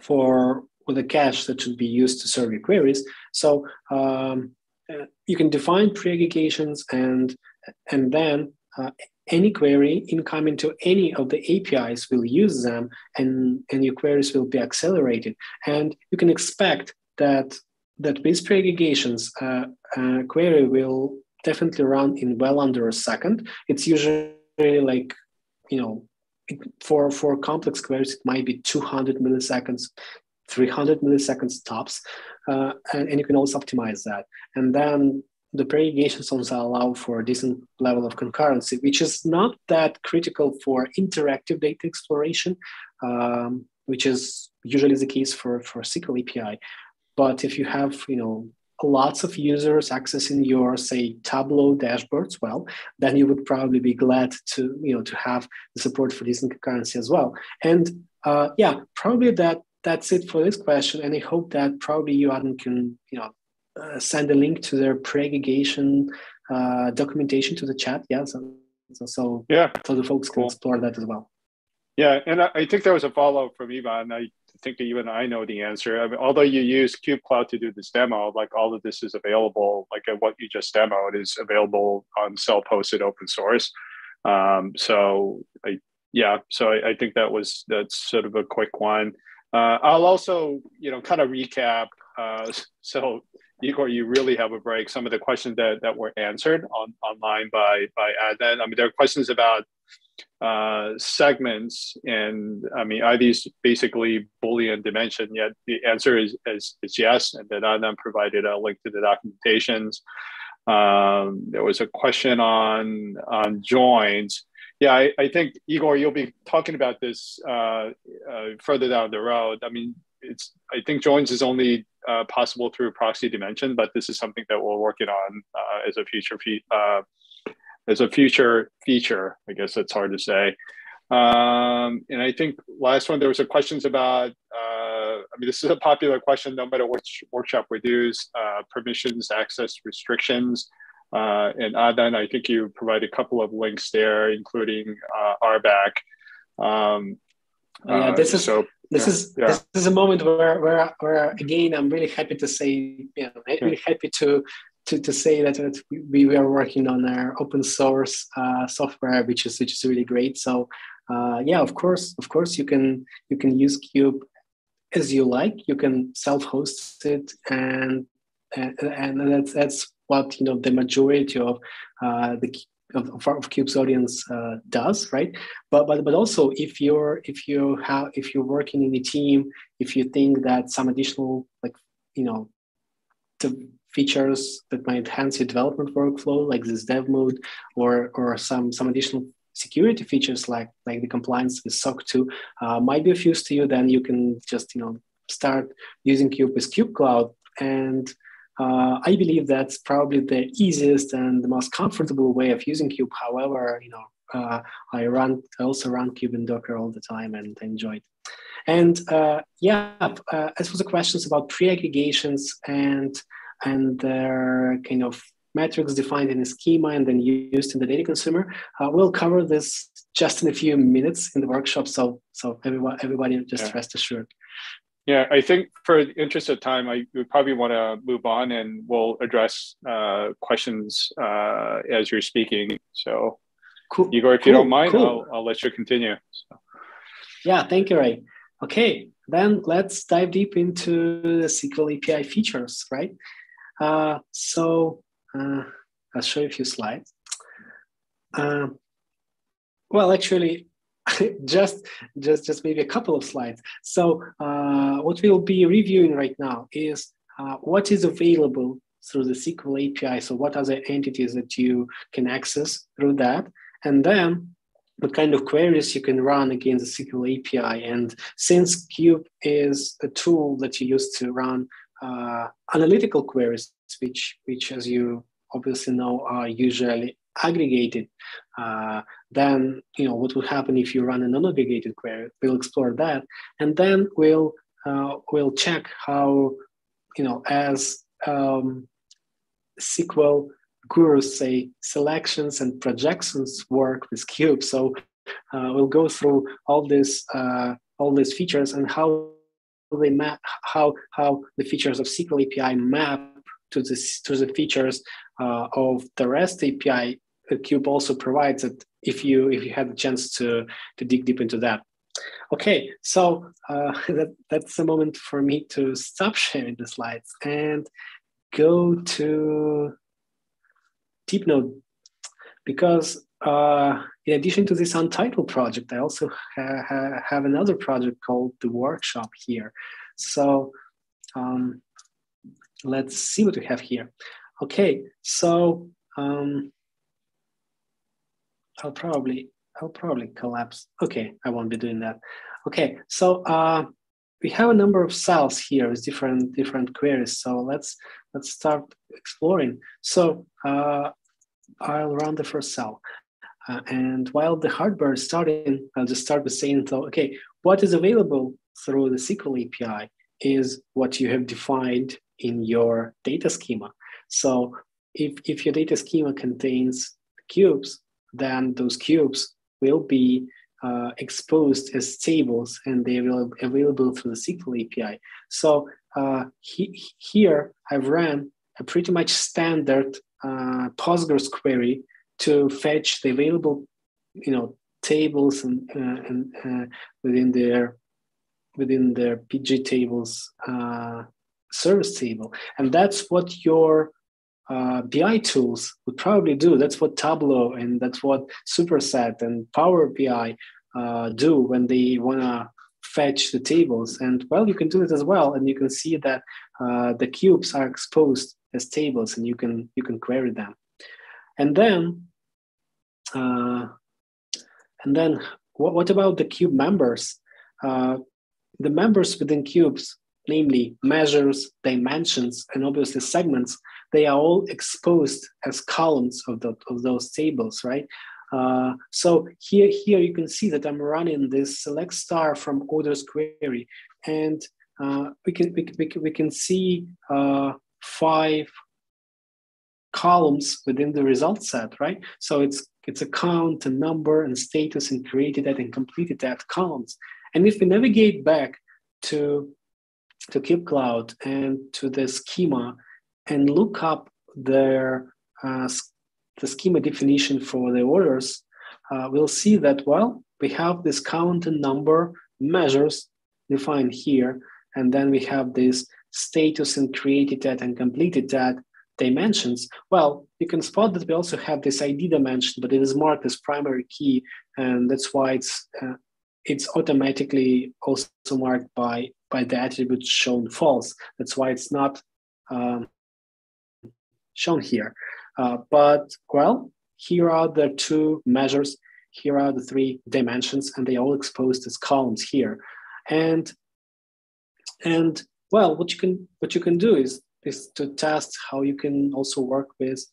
for with a cache that should be used to serve your queries. So um, uh, you can define pre-aggregations and and then uh, any query incoming to any of the APIs will use them and, and your queries will be accelerated. And you can expect that that with pre-aggregations, uh, a query will definitely run in well under a second. It's usually like, you know, for, for complex queries, it might be 200 milliseconds, 300 milliseconds tops, uh, and, and you can also optimize that. And then the pre-aggregation also allow for a decent level of concurrency, which is not that critical for interactive data exploration, um, which is usually the case for, for SQL API. But if you have, you know, lots of users accessing your, say, Tableau dashboards, well, then you would probably be glad to, you know, to have the support for decent concurrency as well. And uh, yeah, probably that that's it for this question. And I hope that probably you, Adam, can, you know, uh, send a link to their pre-aggregation uh, documentation to the chat. Yeah, so, so, so yeah, so the folks can explore that as well. Yeah, and I, I think there was a follow up from Ivan. I think that even I know the answer. I mean, although you use Cube Cloud to do this demo, like all of this is available. Like what you just demoed is available on self-hosted open source. Um, so I, yeah, so I, I, think that was that's sort of a quick one. Uh, I'll also, you know, kind of recap. Uh, so Igor, you really have a break. Some of the questions that, that were answered on online by by Adnan. I mean, there are questions about uh, segments, and I mean, are these basically Boolean dimension? Yet the answer is, is, is yes, and then Adnan provided a link to the documentations. Um, there was a question on on joins. Yeah, I, I, think Igor, you'll be talking about this uh, uh, further down the road. I mean, it's I think joins is only uh, possible through proxy dimension, but this is something that we're working on uh, as a future fe- uh, as a future feature. I guess that's hard to say. Um, and I think last one there was a questions about. Uh, I mean, this is a popular question no matter which workshop we do. Uh, permissions, access restrictions. Uh, and Adnan, I think you provide a couple of links there, including RBAC. Um, yeah, this is so this yeah, is yeah. this is a moment where, where where again I'm really happy to say you know really happy to to, to say that, that we, we are working on our open source uh, software which is which is really great so uh, yeah of course of course you can you can use Cube as you like you can self-host it and and, and that's that's what you know the majority of uh, the of, of Cube's audience uh, does, right? But but but also if you're if you have if you're working in a team, if you think that some additional like you know features that might enhance your development workflow, like this dev mode, or or some some additional security features like like the compliance with SOC 2 uh, might be of use to you, then you can just you know start using Cube with Cube Cloud. and uh, I believe that's probably the easiest and the most comfortable way of using Cube. However, you know, uh, I run I also run Cube in Docker all the time and enjoy it. And uh, yeah, uh, as for the questions about pre-aggregations and and their kind of metrics defined in a schema and then used in the data consumer, uh, we'll cover this just in a few minutes in the workshop. So so everyone everybody just yeah. rest assured. Yeah, I think for the interest of time, I would probably want to move on and we'll address uh, questions uh, as you're speaking. So, cool. Igor, if cool. you don't mind, cool. I'll, I'll let you continue. So. Yeah, thank you, Ray. Okay, then let's dive deep into the SQL API features, right? Uh, so uh, I'll show you a few slides. Uh, well, actually, just just just maybe a couple of slides. So uh, what we'll be reviewing right now is uh, what is available through the sql api so what are the entities that you can access through that? And then what kind of queries you can run against the sql api and since Cube is a tool that you use to run uh, analytical queries which which as you obviously know are usually aggregated, uh, then you know what will happen if you run a non-aggregated query. We'll explore that, and then we'll uh, we'll check how you know as um, SQL gurus say selections and projections work with Cube. So uh, we'll go through all this uh, all these features and how they map, how how the features of SQL API map to the to the features uh, of the REST API. Cube also provides it if you if you had the chance to to dig deep into that. Okay, so uh, that, that's the moment for me to stop sharing the slides and go to DeepNote because uh, in addition to this untitled project, I also ha ha have another project called the workshop here. So um, let's see what we have here. Okay, so um, I'll probably I'll probably collapse. Okay, I won't be doing that. Okay, so uh, we have a number of cells here with different different queries. So let's let's start exploring. So uh, I'll run the first cell. Uh, and while the hardware is starting, I'll just start with saying, so, okay, what is available through the SQL API is what you have defined in your data schema. So if, if your data schema contains cubes, then those cubes will be uh, exposed as tables and they will be available through the SQL API. So uh, he, here I've ran a pretty much standard uh, Postgres query to fetch the available, you know, tables and, uh, and uh, within their within their PG tables uh, service table, and that's what your uh, BI tools would probably do. That's what Tableau and that's what Superset and Power BI uh, do when they want to fetch the tables. And well, you can do it as well, and you can see that uh, the cubes are exposed as tables, and you can you can query them. And then, uh, and then, what, what about the cube members? Uh, the members within cubes, namely measures, dimensions, and obviously segments, they are all exposed as columns of, the, of those tables, right? Uh, so here, here you can see that I'm running this select star from orders query, and uh, we can we, we, we can see uh, five columns within the result set, right? So it's it's a count, a number, and status, and created that and completed that columns. And if we navigate back to to Cube Cloud and to the schema and look up their uh, the schema definition for the orders, uh, we'll see that well we have this count and number measures defined here, and then we have this status and created that and completed that dimensions, well, you can spot that we also have this ID dimension, but it is marked as primary key, and that's why it's uh, it's automatically also marked by by the attribute shown false. That's why it's not um, shown here. Uh, but well, here are the two measures. Here are the three dimensions, and they all exposed as columns here. And and well, what you can what you can do is is to test how you can also work with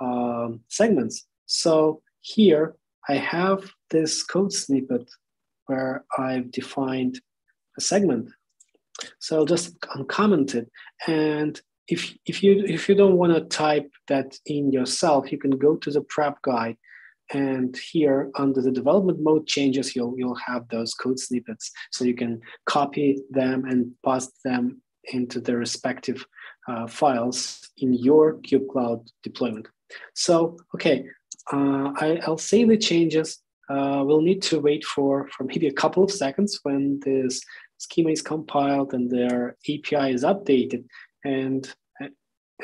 um, segments. So here I have this code snippet where I've defined a segment. So I'll just uncomment it. And if, if you if you don't want to type that in yourself, you can go to the prep guide and here under the development mode changes, you'll you'll have those code snippets. So you can copy them and paste them into the respective uh, files in your Cube Cloud deployment. So, okay, uh, I, will save the changes. Uh, we'll need to wait for, for maybe a couple of seconds when this schema is compiled and their API is updated. And,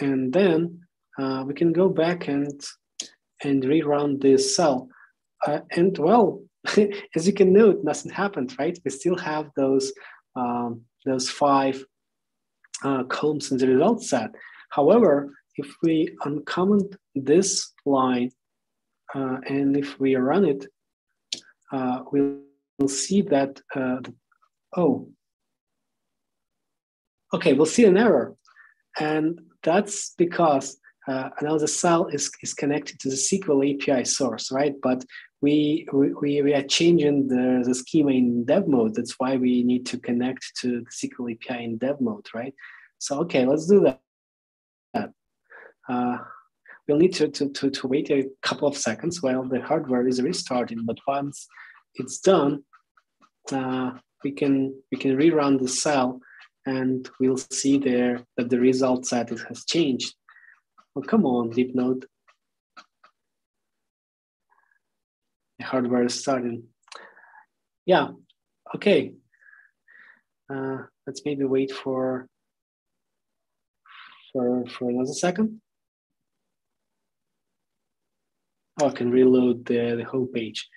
and then uh, we can go back and, and rerun this cell. Uh, and well, as you can note, nothing happened, right? We still have those, um, those five uh, columns in the result set. However, if we uncomment this line uh, and if we run it, uh, we'll, we'll see that, uh, oh, okay, we'll see an error. And that's because uh, now cell is, is connected to the SQL API source, right? But we, we, we are changing the, the schema in dev mode. That's why we need to connect to the SQL API in dev mode, right? So, okay, let's do that. Uh, we'll need to, to, to, to wait a couple of seconds while the hardware is restarting. But once it's done, uh, we can we can rerun the cell and we'll see there that the result set has changed. Well, come on, DeepNote. Hardware starting. Yeah, okay. Uh, let's maybe wait for for for another second. Oh, I can reload the, the whole page.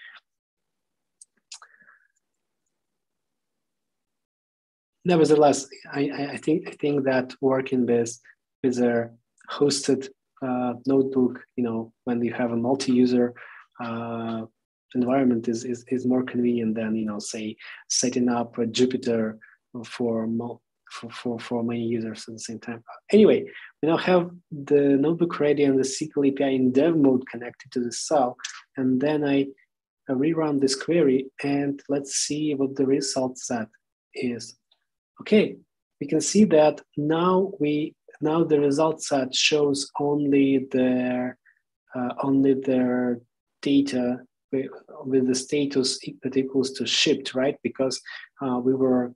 Nevertheless, I, I think I think that working with with a hosted uh, notebook, you know, when you have a multi-user uh, environment is, is is more convenient than you know, say, setting up a Jupyter for for, for, for many users at the same time. Anyway, we now have the notebook ready and the SQL API in dev mode connected to the cell. And then I, I rerun this query and let's see what the result set is. Okay, we can see that now we now the result set shows only their uh, only their data with, the status that equals to shipped, right? Because uh, we were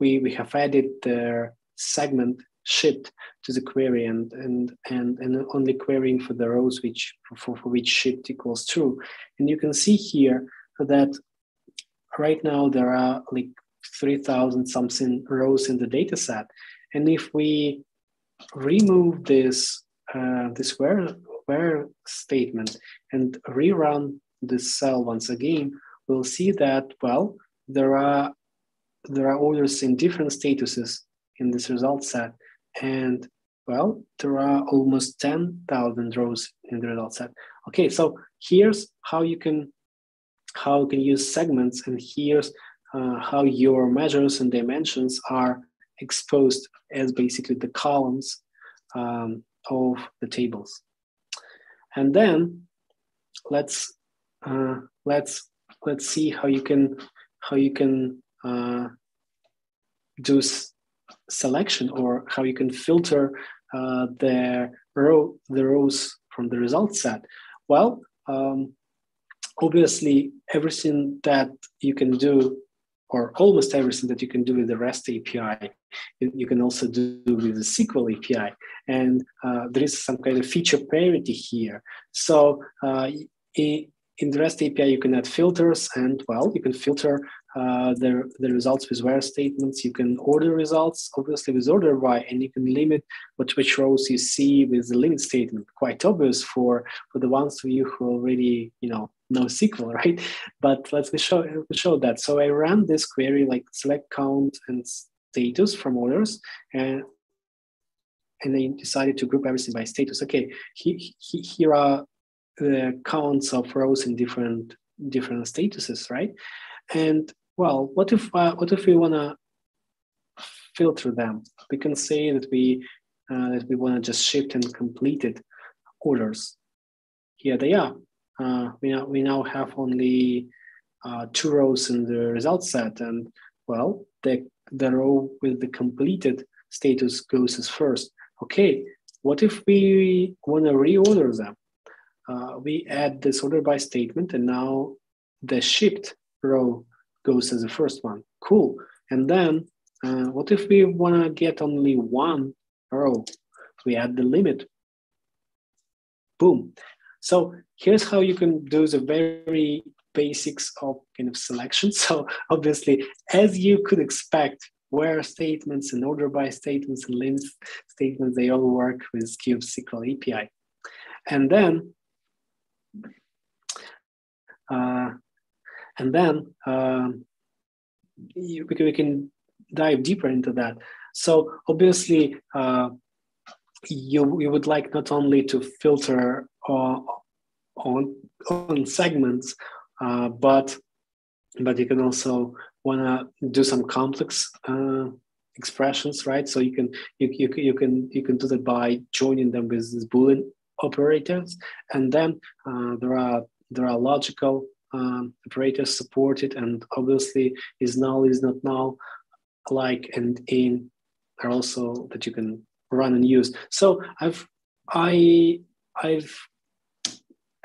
we, we have added the segment shipped to the query and, and, and, and only querying for the rows which for, for which shipped equals true. And you can see here that right now there are like 3000 something rows in the data set. And if we remove this, uh, this where, where statement and rerun this cell once again, we'll see that, well, there are there are orders in different statuses in this result set. And well, there are almost 10,000 rows in the result set. Okay, so here's how you can how you can use segments, and here's uh, how your measures and dimensions are exposed as basically the columns um, of the tables. And then let's uh, let's let's see how you can how you can uh, do selection or how you can filter uh, the row the rows from the result set. Well, um, obviously, everything that you can do, or almost everything that you can do with the REST API, you can also do with the SQL API. And uh, there is some kind of feature parity here. So uh, in the REST API, you can add filters, and well, you can filter uh, the, the results with where statements. You can order results, obviously with order by, and you can limit what which rows you see with the limit statement. Quite obvious for for the ones of you who already you know know SQL, right? But let's show show that. So I ran this query like select count and status from orders, and and I decided to group everything by status. Okay, he, he, here are the counts of rows in different different statuses, right? And well, what if uh, what if we want to filter them? We can say that we uh, that we want to just shift and completed orders. Here they are. Uh, we now we now have only uh, two rows in the result set, and well, the the row with the completed status goes as first. Okay, what if we want to reorder them? Uh, we add this order by statement and now the shipped row goes as the first one. Cool. And then uh, what if we want to get only one row? We add the limit. Boom. So here's how you can do the very basics of kind of selection. So obviously, as you could expect, where statements and order by statements and limit statements, they all work with Cube SQL API. And then and then uh, you, we, can, dive deeper into that. So obviously, uh, you you would like not only to filter uh, on on segments, uh, but but you can also want to do some complex uh, expressions, right? So you can you, you, you can you can do that by joining them with these boolean operators, and then uh, there are there are logical um, operators supported, and obviously is null is not null, like and in are also that you can run and use. So I've I I've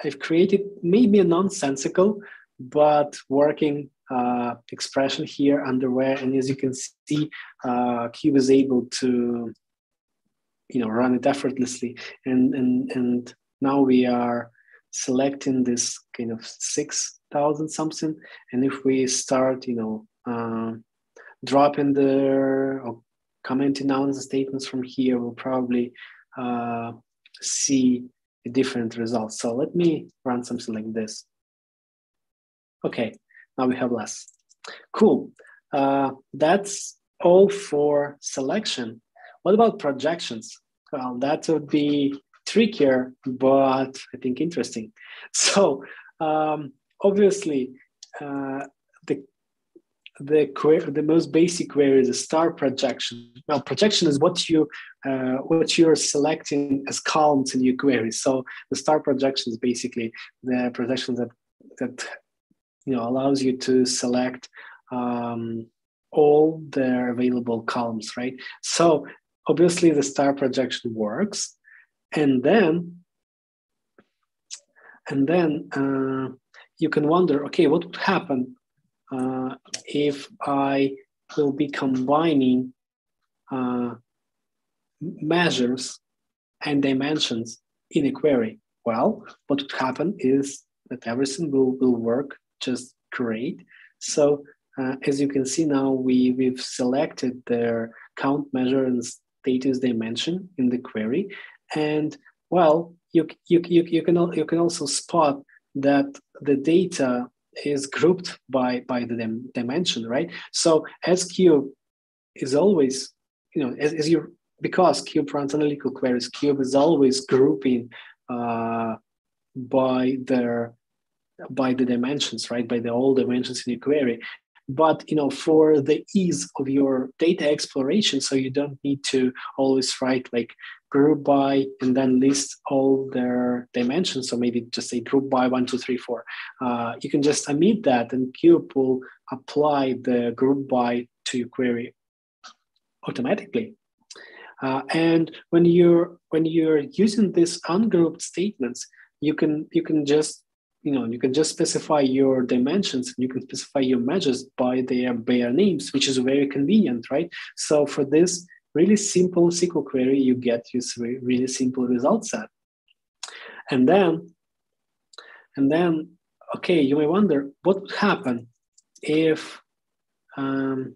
I've created maybe a nonsensical but working uh, expression here underwear. And as you can see, uh, Cube is able to, you know, run it effortlessly. And, and, and now we are selecting this kind of 6,000 something. And if we start, you know, uh, dropping the or commenting down the statements from here, we'll probably uh, see a different result. So let me run something like this. Okay, now we have less. Cool. Uh, that's all for selection. What about projections? Well, that would be trickier, but I think interesting. So um, obviously, uh, the the query, the most basic query is a star projection. Well, projection is what you uh, what you're selecting as columns in your query. So the star projection is basically the projection that that you know allows you to select um, all the available columns, right? So obviously the star projection works, and then and then uh, you can wonder, okay, what would happen uh, if I will be combining uh, measures and dimensions in a query? Well, what would happen is that everything will, will work just great. So uh, as you can see now, we, we've selected the count measure and status dimension in the query. And well, you, you, you, you, can, you can also spot that the data is grouped by by the dim- dimension, right? So as cube is always, you know, as, as you because cube runs analytical queries, cube is always grouping uh, by their by the dimensions, right? By the all dimensions in your query. But you know, for the ease of your data exploration, so you don't need to always write like group by and then list all their dimensions. So maybe just say group by one, two, three, four. Uh, you can just omit that and Cube will apply the group by to your query automatically. Uh, and when you're when you're using these ungrouped statements, you can you can just you know you can just specify your dimensions and you can specify your measures by their bare names, which is very convenient, right? So for this, really simple SQL query, you get this really simple result set. And then, and then, okay, you may wonder what would happen if, um,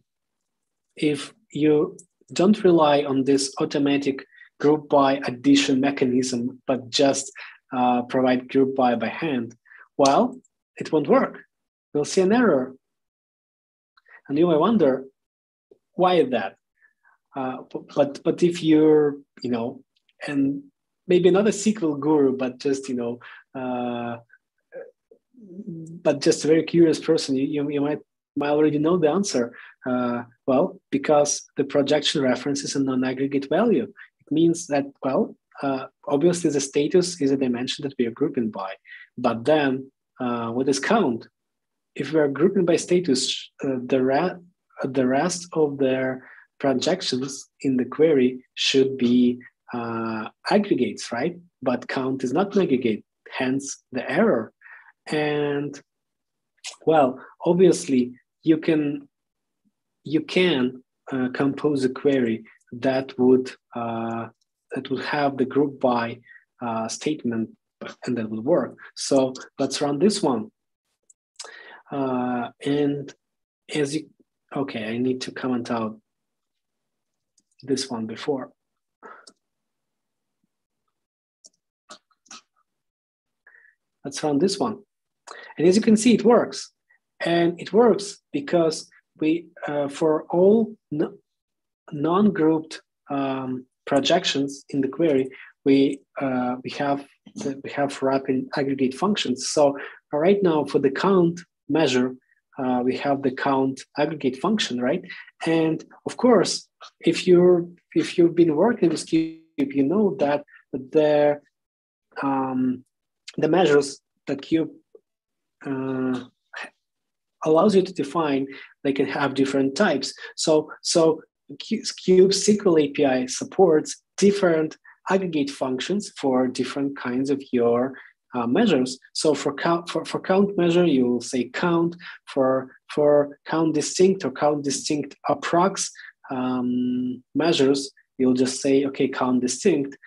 if you don't rely on this automatic group by addition mechanism, but just uh, provide group by by hand. Well, it won't work. You'll see an error. And you may wonder, why that? Uh, but but if you're you know and maybe not a SQL guru, but just you know, uh, but just a very curious person, you, you, you might might already know the answer. Uh, well, because the projection reference is a non-aggregate value. It means that well, uh, obviously the status is a dimension that we are grouping by, but then uh, what is count? If we are grouping by status, uh, the, re- the rest of their projections in the query should be uh, aggregates, right? But count is not an aggregate, hence the error. And well, obviously you can you can uh, compose a query that would uh, that would have the group by uh, statement and that would work. So let's run this one. Uh, and as you, okay, I need to comment out this one before. Let's run this one. And as you can see, it works. And it works because we, uh, for all non-grouped um, projections in the query, we uh, we have we have wrapping aggregate functions. So right now for the count measure, uh, we have the count aggregate function, right? And of course, if you're if you've been working with Cube, you know that the um, the measures that Cube uh, allows you to define, they can have different types. So so Cube SQL API supports different aggregate functions for different kinds of your uh, measures. So for count for, for count measure, you will say count. For for count distinct or count distinct approx um, measures, you'll just say okay count distinct.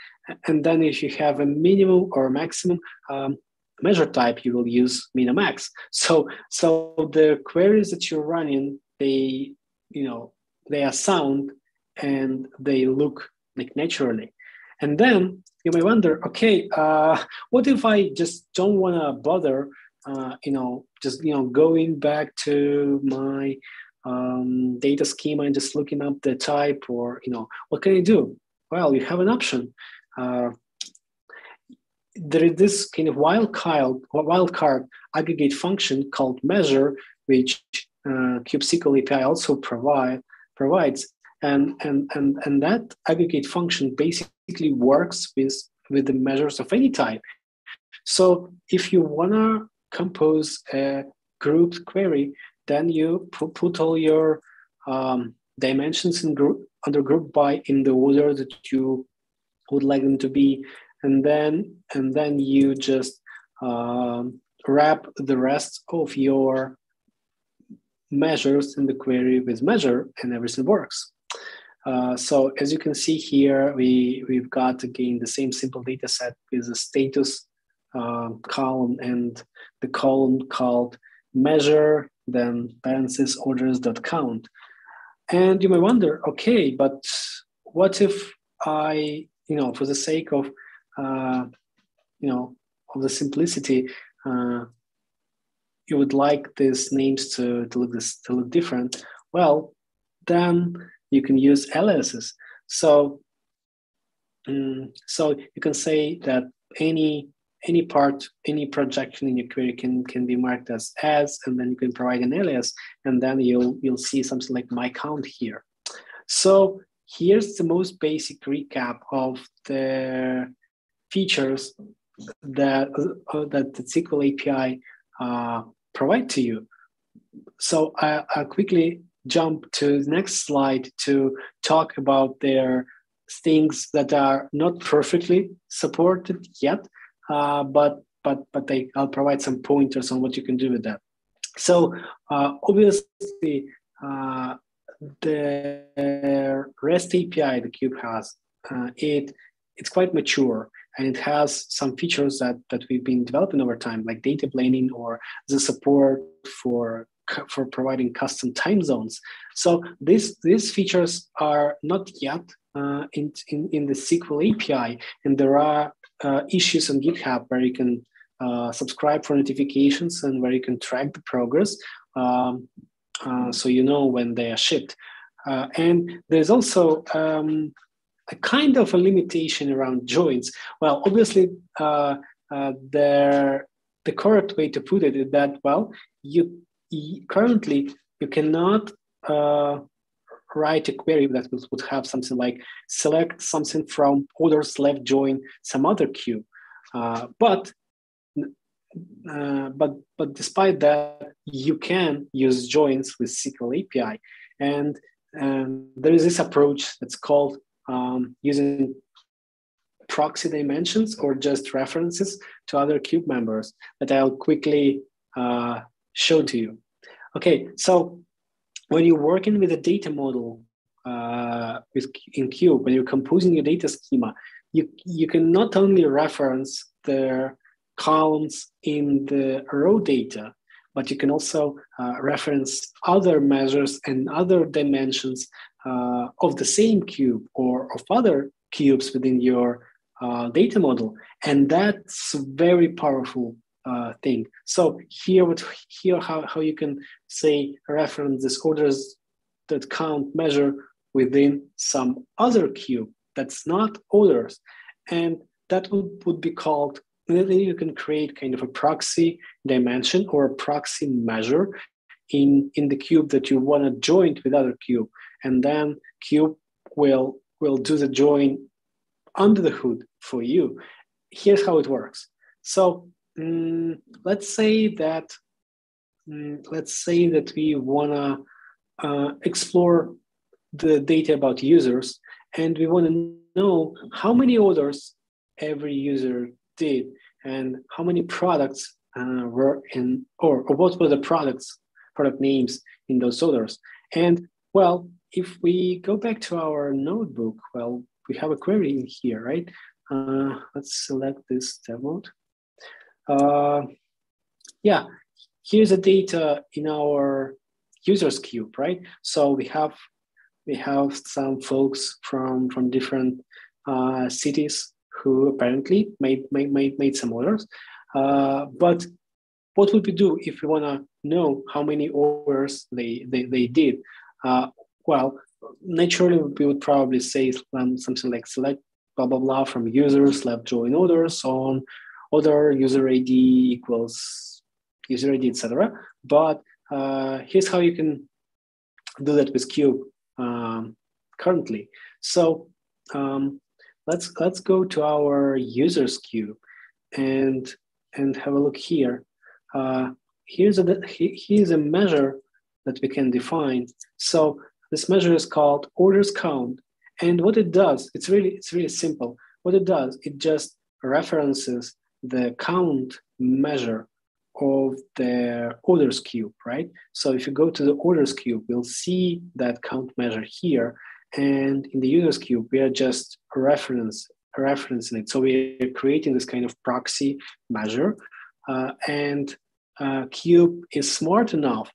And then if you have a minimum or maximum um, measure type, you will use min-max. So so the queries that you're running, they you know they are sound and they look like naturally. And then you may wonder, okay, uh, what if I just don't want to bother, uh, you know, just you know going back to my um, data schema and just looking up the type, or you know, what can I do? Well, you have an option. Uh, there is this kind of wild wildcard, wildcard aggregate function called measure, which uh, Cube SQL API also provide provides, and and and and that aggregate function basically works with with the measures of any type. So if you wanna compose a grouped query, then you put, put all your um, dimensions in group under group by in the order that you would like them to be, and then and then you just um, wrap the rest of your measures in the query with measure, and everything works. Uh, so as you can see here, we, we've got again the same simple data set with the status uh, column and the column called measure, then balances orders dot count. And you may wonder, okay, but what if I, you know, for the sake of, uh, you know, of the simplicity, uh, you would like these names to, to look this to look different? Well, then you can use aliases. So, um, so you can say that any any part, any projection in your query can can be marked as as, and then you can provide an alias, and then you'll you'll see something like my count here. So here's the most basic recap of the features that uh, that the SQL API uh, provide to you. So I, I'll quickly jump to the next slide to talk about their things that are not perfectly supported yet, uh, but but but they I'll provide some pointers on what you can do with that. So uh, obviously, uh, the REST API the Cube has uh, it it's quite mature and it has some features that that we've been developing over time, like data planing or the support for for providing custom time zones. So these these features are not yet uh, in, in, in the SQL API, and there are uh, issues on GitHub where you can uh, subscribe for notifications and where you can track the progress, um, uh, so you know when they are shipped. Uh, and there's also um, a kind of a limitation around joins. Well, obviously, uh, the the correct way to put it is that well, you currently you cannot uh, write a query that would have something like select something from orders left join some other cube. Uh, but uh, but but despite that, you can use joins with SQL API, and there is this approach that's called um, using proxy dimensions or just references to other cube members that I'll quickly uh, show to you. Okay, so when you're working with a data model uh, with in Cube, when you're composing your data schema, you, you can not only reference the columns in the row data, but you can also uh, reference other measures and other dimensions uh, of the same cube or of other cubes within your uh, data model. And that's very powerful uh, thing. So here, what here how, how you can say reference this orders that count measure within some other cube that's not orders, and that would, would be called. then you can create kind of a proxy dimension or a proxy measure in in the cube that you want to join with other cube, and then cube will will do the join under the hood for you. Here's how it works. So mm, let's say that mm, let's say that we want to uh, explore the data about users and we want to know how many orders every user did and how many products uh, were in, or, or what were the products, product names in those orders. And well, if we go back to our notebook, well, we have a query in here, right? Uh, let's select this mode. Uh, yeah, here's the data in our users cube, right? So we have we have some folks from from different uh, cities who apparently made made made, made some orders. Uh, but what would we do if we want to know how many orders they they, they did? Uh, well, naturally we would probably say something like select blah blah blah from users left join orders so on other user ID equals user ID etc. But uh, here's how you can do that with Cube um, currently. So um, let's let's go to our users cube and and have a look here. Uh, here's a here's a measure that we can define. So this measure is called orders count, and what it does, it's really it's really simple. What it does, it just references the count measure of the orders cube, right? So if you go to the orders cube, we'll see that count measure here. And in the users cube, we are just reference, referencing it. So we're creating this kind of proxy measure. Uh, and uh, Cube is smart enough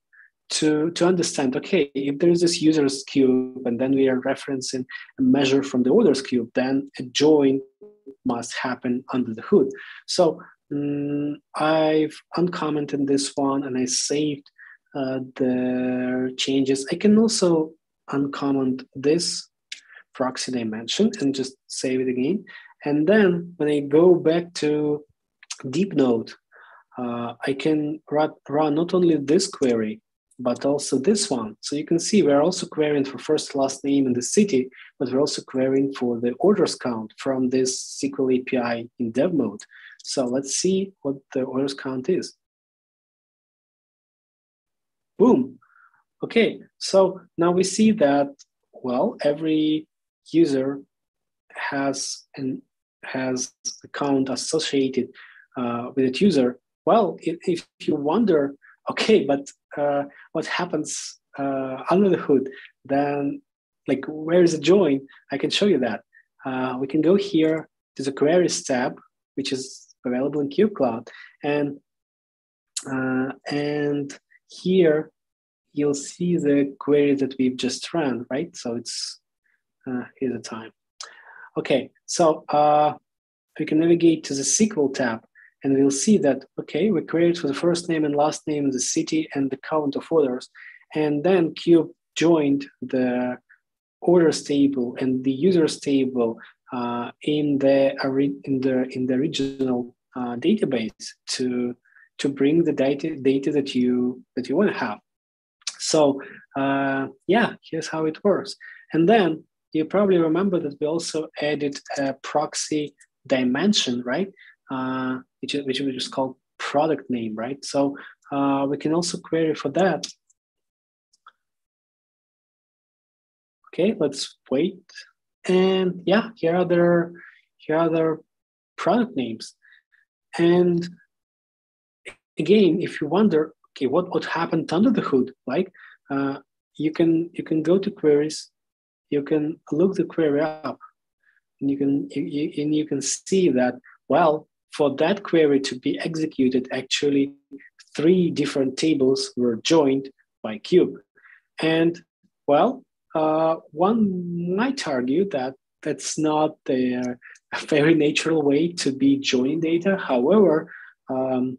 to, to understand, okay, if there's this users cube and then we are referencing a measure from the orders cube, then a join must happen under the hood. So um, I've uncommented this one and I saved uh, the changes. I can also uncomment this proxy dimension and just save it again. And then when I go back to DeepNote, uh, I can run, run not only this query, but also this one. So you can see we're also querying for first last name in the city, but we're also querying for the orders count from this SQL API in dev mode. So let's see what the orders count is. Boom. Okay, so now we see that, well, every user has an has a count associated uh, with that user. Well, if, if you wonder, okay, but uh, what happens uh, under the hood, then like where is the join? I can show you that. Uh, we can go here to the queries tab, which is available in Cube Cloud, and uh, and here you'll see the query that we've just run, right? So it's uh, here's the time. Okay, so uh, we can navigate to the SQL tab and we'll see that, okay, we created for the first name and last name, the city and the count of orders. And then Cube joined the orders table and the users table uh, in the in the in the original uh, database to to bring the data data that you that you want to have. So uh, yeah, here's how it works. And then you probably remember that we also added a proxy dimension, right? Uh, which, which we just called product name, right? So uh, we can also query for that. Okay, let's wait. And yeah, here are their here are their product names. And again, if you wonder, okay, what, what happened under the hood? Like uh, you can you can go to queries, you can look the query up, and you can you, you, and you can see that well, for that query to be executed, actually three different tables were joined by Cube. And well, uh, one might argue that that's not a, very natural way to be joining data. However, um,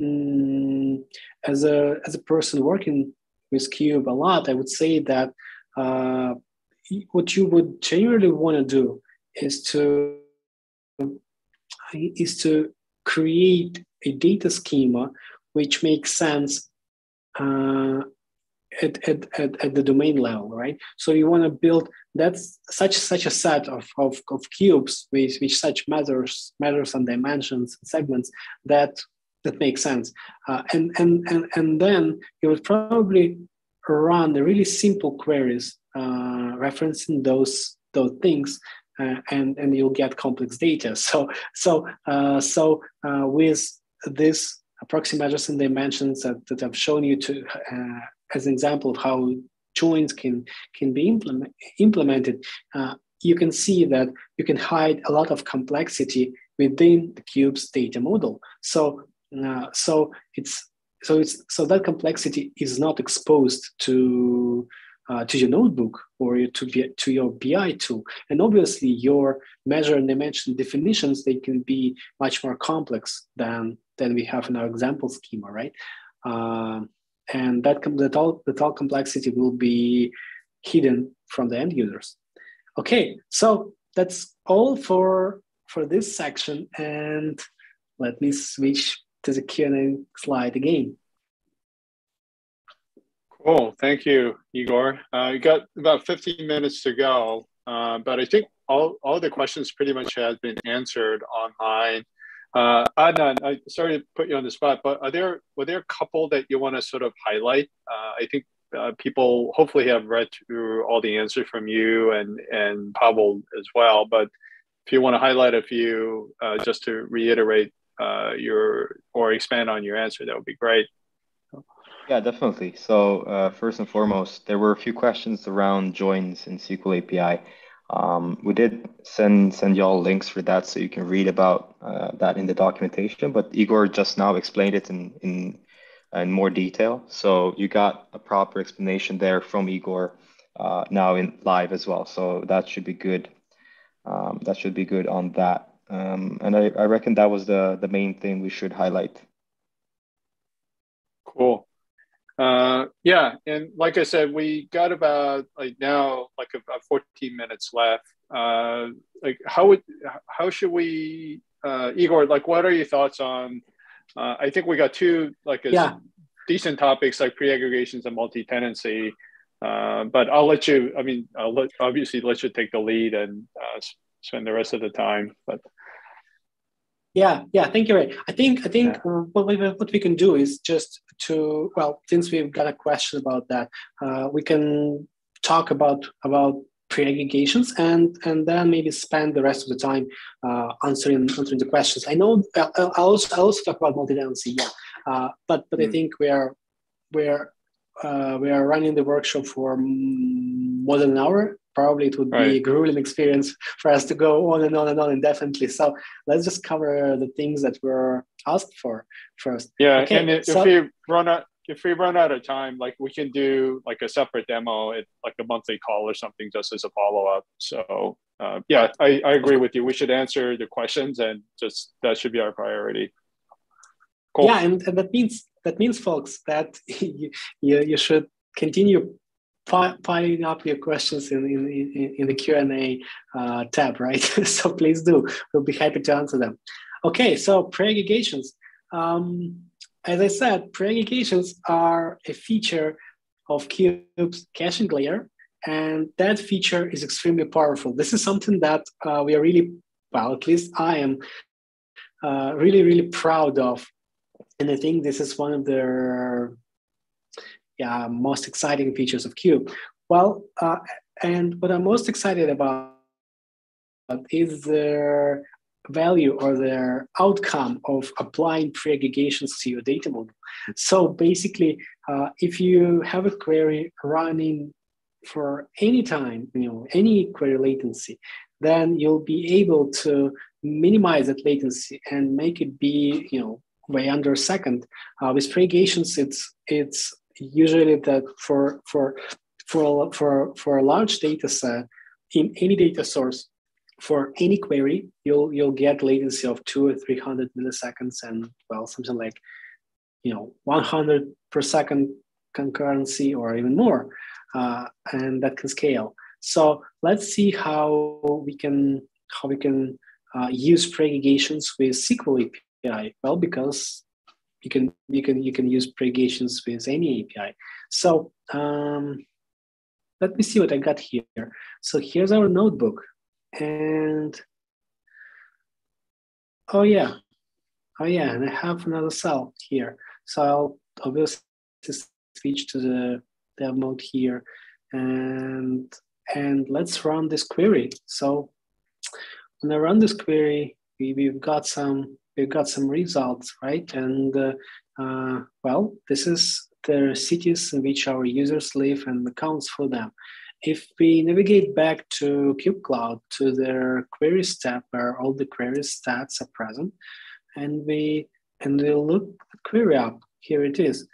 mm, as a as a person working with Cube a lot, I would say that uh, what you would generally want to do is to is to create a data schema which makes sense uh, at, at, at, at, the domain level, right? So you want to build that's such such a set of, of, of cubes with, with such measures, measures and dimensions and segments that that makes sense. Uh, and, and, and, and then you would probably run the really simple queries uh, referencing those those things uh, and and you'll get complex data. So so uh, so uh, with this proxy measures and dimensions that, that I've shown you to uh, as an example of how joins can can be implement, implemented, uh, you can see that you can hide a lot of complexity within the cube's data model. So uh, so it's so it's so that complexity is not exposed to uh, to your notebook or to to your BI tool. And obviously, your measure and dimension definitions they can be much more complex than than we have in our example schema, right? Uh, and that that all that all complexity will be hidden from the end users. Okay, so that's all for for this section, and let me switch to the Q&A slide again. Cool. Thank you, Igor. Uh, you got about 15 minutes to go, uh, but I think all, all the questions pretty much have been answered online. Uh, Adnan, I sorry to put you on the spot, but are there were there a couple that you want to sort of highlight? Uh, I think uh, people hopefully have read through all the answers from you and and Pavel as well. But if you want to highlight a few, uh, just to reiterate uh, your or expand on your answer, that would be great. Yeah, definitely. So uh, first and foremost, there were a few questions around joins in SQL API. Um, we did send send y'all links for that, so you can read about uh, that in the documentation. But Igor just now explained it in in in more detail, so you got a proper explanation there from Igor uh, now in live as well. So that should be good. Um, that should be good on that. Um, and I, I reckon that was the the main thing we should highlight. Cool. Uh, yeah, and like I said, we got about like now like about 14 minutes left. Uh, like how would how should we, uh, Igor? Like, what are your thoughts on? Uh, I think we got two like yeah. decent topics like pre-aggregations and multi-tenancy. Uh, but I'll let you. I mean, I'll let, obviously let you take the lead and uh, spend the rest of the time. But yeah, yeah. Thank you, Ray. I think I think yeah. what, we, what we can do is just to well, since we've got a question about that, uh, we can talk about about pre-aggregations and and then maybe spend the rest of the time uh, answering answering the questions. I know uh, I'll also, I'll also talk about multi-tenancy, yeah. Uh, but but mm. I think we are we're uh, we are running the workshop for more than an hour probably it would right. be a grueling experience for us to go on and on and on indefinitely. So let's just cover the things that were asked for first. Yeah, okay, and if, so, if we run out if we run out of time, like we can do like a separate demo at like a monthly call or something just as a follow up. So uh, yeah, I, I agree with you. We should answer the questions and just that should be our priority. Cool. Yeah, and, and that means that means folks that you, you, you should continue piling up your questions in, in, in the Q&A uh, tab, right? so please do. We'll be happy to answer them. Okay, so pre-aggregations. Um, as I said, pre-aggregations are a feature of Cube's caching layer, and that feature is extremely powerful. This is something that uh, we are really, well, at least I am uh, really, really proud of. And I think this is one of the yeah, most exciting features of Cube? Well, uh, and what I'm most excited about is their value or their outcome of applying pre-aggregations to your data model. So basically, uh, if you have a query running for any time, you know, any query latency, then you'll be able to minimize that latency and make it be, you know, way under a second. Uh, with pre-aggregations, it's it's usually that for for for for for a large data set in any data source for any query you'll you'll get latency of two or three hundred milliseconds and well something like you know 100 per second concurrency or even more uh, and that can scale. So let's see how we can how we can uh, use pre-aggregations with sql api well because you can you can you can use pre-aggregations with any API. So um, let me see what I got here. So here's our notebook, and oh yeah, oh yeah, and I have another cell here. So I'll obviously switch to the dev mode here, and and let's run this query. So when I run this query, we, we've got some we've got some results, right? And uh, uh, well, this is the cities in which our users live and accounts for them. If we navigate back to Cube Cloud to their queries tab where all the query stats are present, and we and we look the query up, here it is.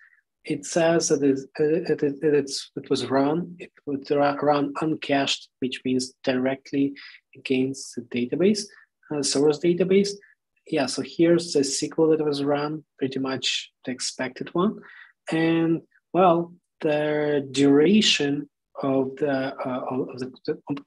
It says that it, it, it, it's, it was run, it was run uncached, which means directly against the database, uh, source database. Yeah, so here's the SQL that was run, pretty much the expected one. And well, the duration of the, uh, of the, the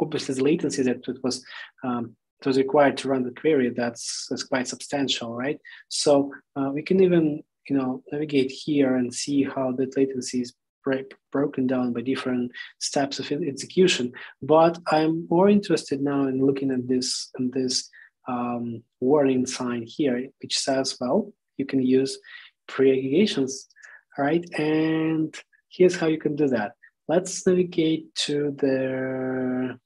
obviously the latency that it was um, it was required to run the query that's, that's quite substantial right so uh, we can even you know navigate here and see how that latency is break, broken down by different steps of execution but i'm more interested now in looking at this and this um, warning sign here which says well you can use pre-aggregations right? And here's how you can do that. Let's navigate to the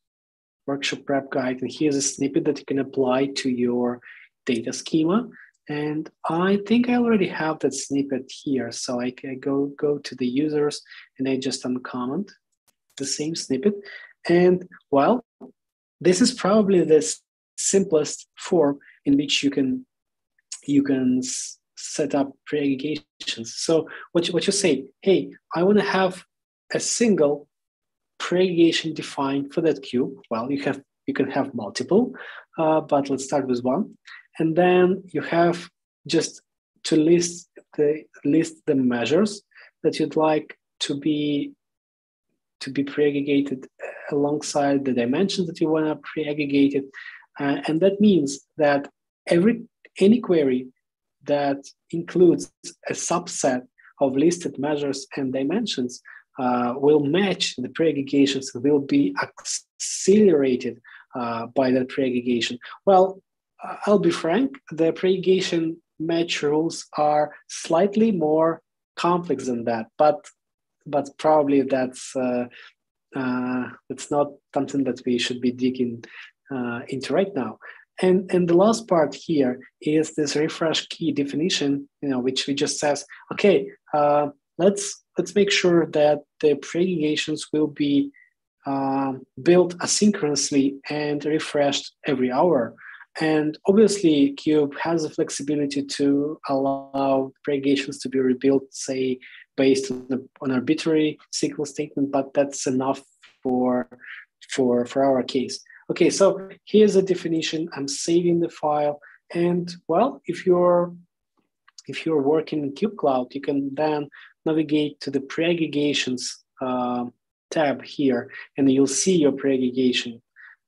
workshop prep guide. And here's a snippet that you can apply to your data schema. And I think I already have that snippet here. So I can go, go to the users and I just uncomment the same snippet. And well, this is probably the simplest form in which you can you can set up pre-aggregations. So what you, what you say, hey, I want to have a single pre-aggregation defined for that cube. Well, you have you can have multiple, uh, but let's start with one, and then you have just to list the list the measures that you'd like to be to be pre-aggregated alongside the dimensions that you want to pre-aggregate it, uh, and that means that every any query that includes a subset of listed measures and dimensions uh, will match the pre-aggregations will be accelerated uh, by that pre-aggregation. Well, I'll be frank, the pre-aggregation match rules are slightly more complex than that, but but probably that's uh, uh, that's not something that we should be digging uh, into right now. And, and the last part here is this refresh key definition, you know, which we just says, okay, uh, let's let's make sure that the pre-aggregations will be uh, built asynchronously and refreshed every hour. And obviously, Cube has the flexibility to allow pre-aggregations to be rebuilt, say, based on, the, on arbitrary SQL statement, but that's enough for, for, for our case. Okay, so here's a definition. I'm saving the file. And well, if you're if you're working in Cube Cloud, you can then navigate to the pre-aggregations uh, tab here, and you'll see your pre-aggregation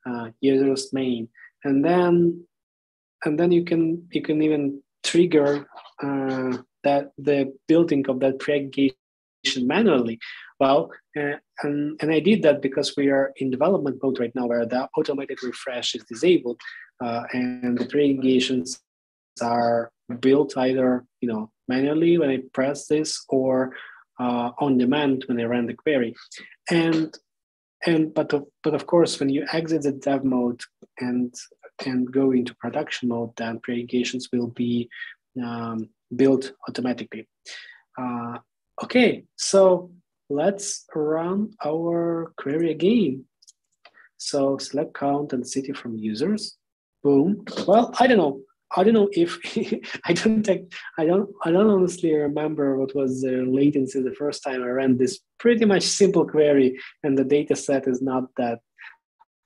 uh, users main, and then and then you can you can even trigger uh, that the building of that pre-aggregation manually. Well, uh, and, and I did that because we are in development mode right now where the automatic refresh is disabled uh, and the pre-aggregations are built either you know manually when I press this or uh, on demand when I run the query. And and but of, but of course when you exit the dev mode and and go into production mode, then pre-aggregations will be um, built automatically. Uh, okay, so let's run our query again. So select count and city from users. Boom. Well, I don't know. I don't know if I don't take, I don't I don't honestly remember what was the latency the first time I ran this pretty much simple query and the data set is not that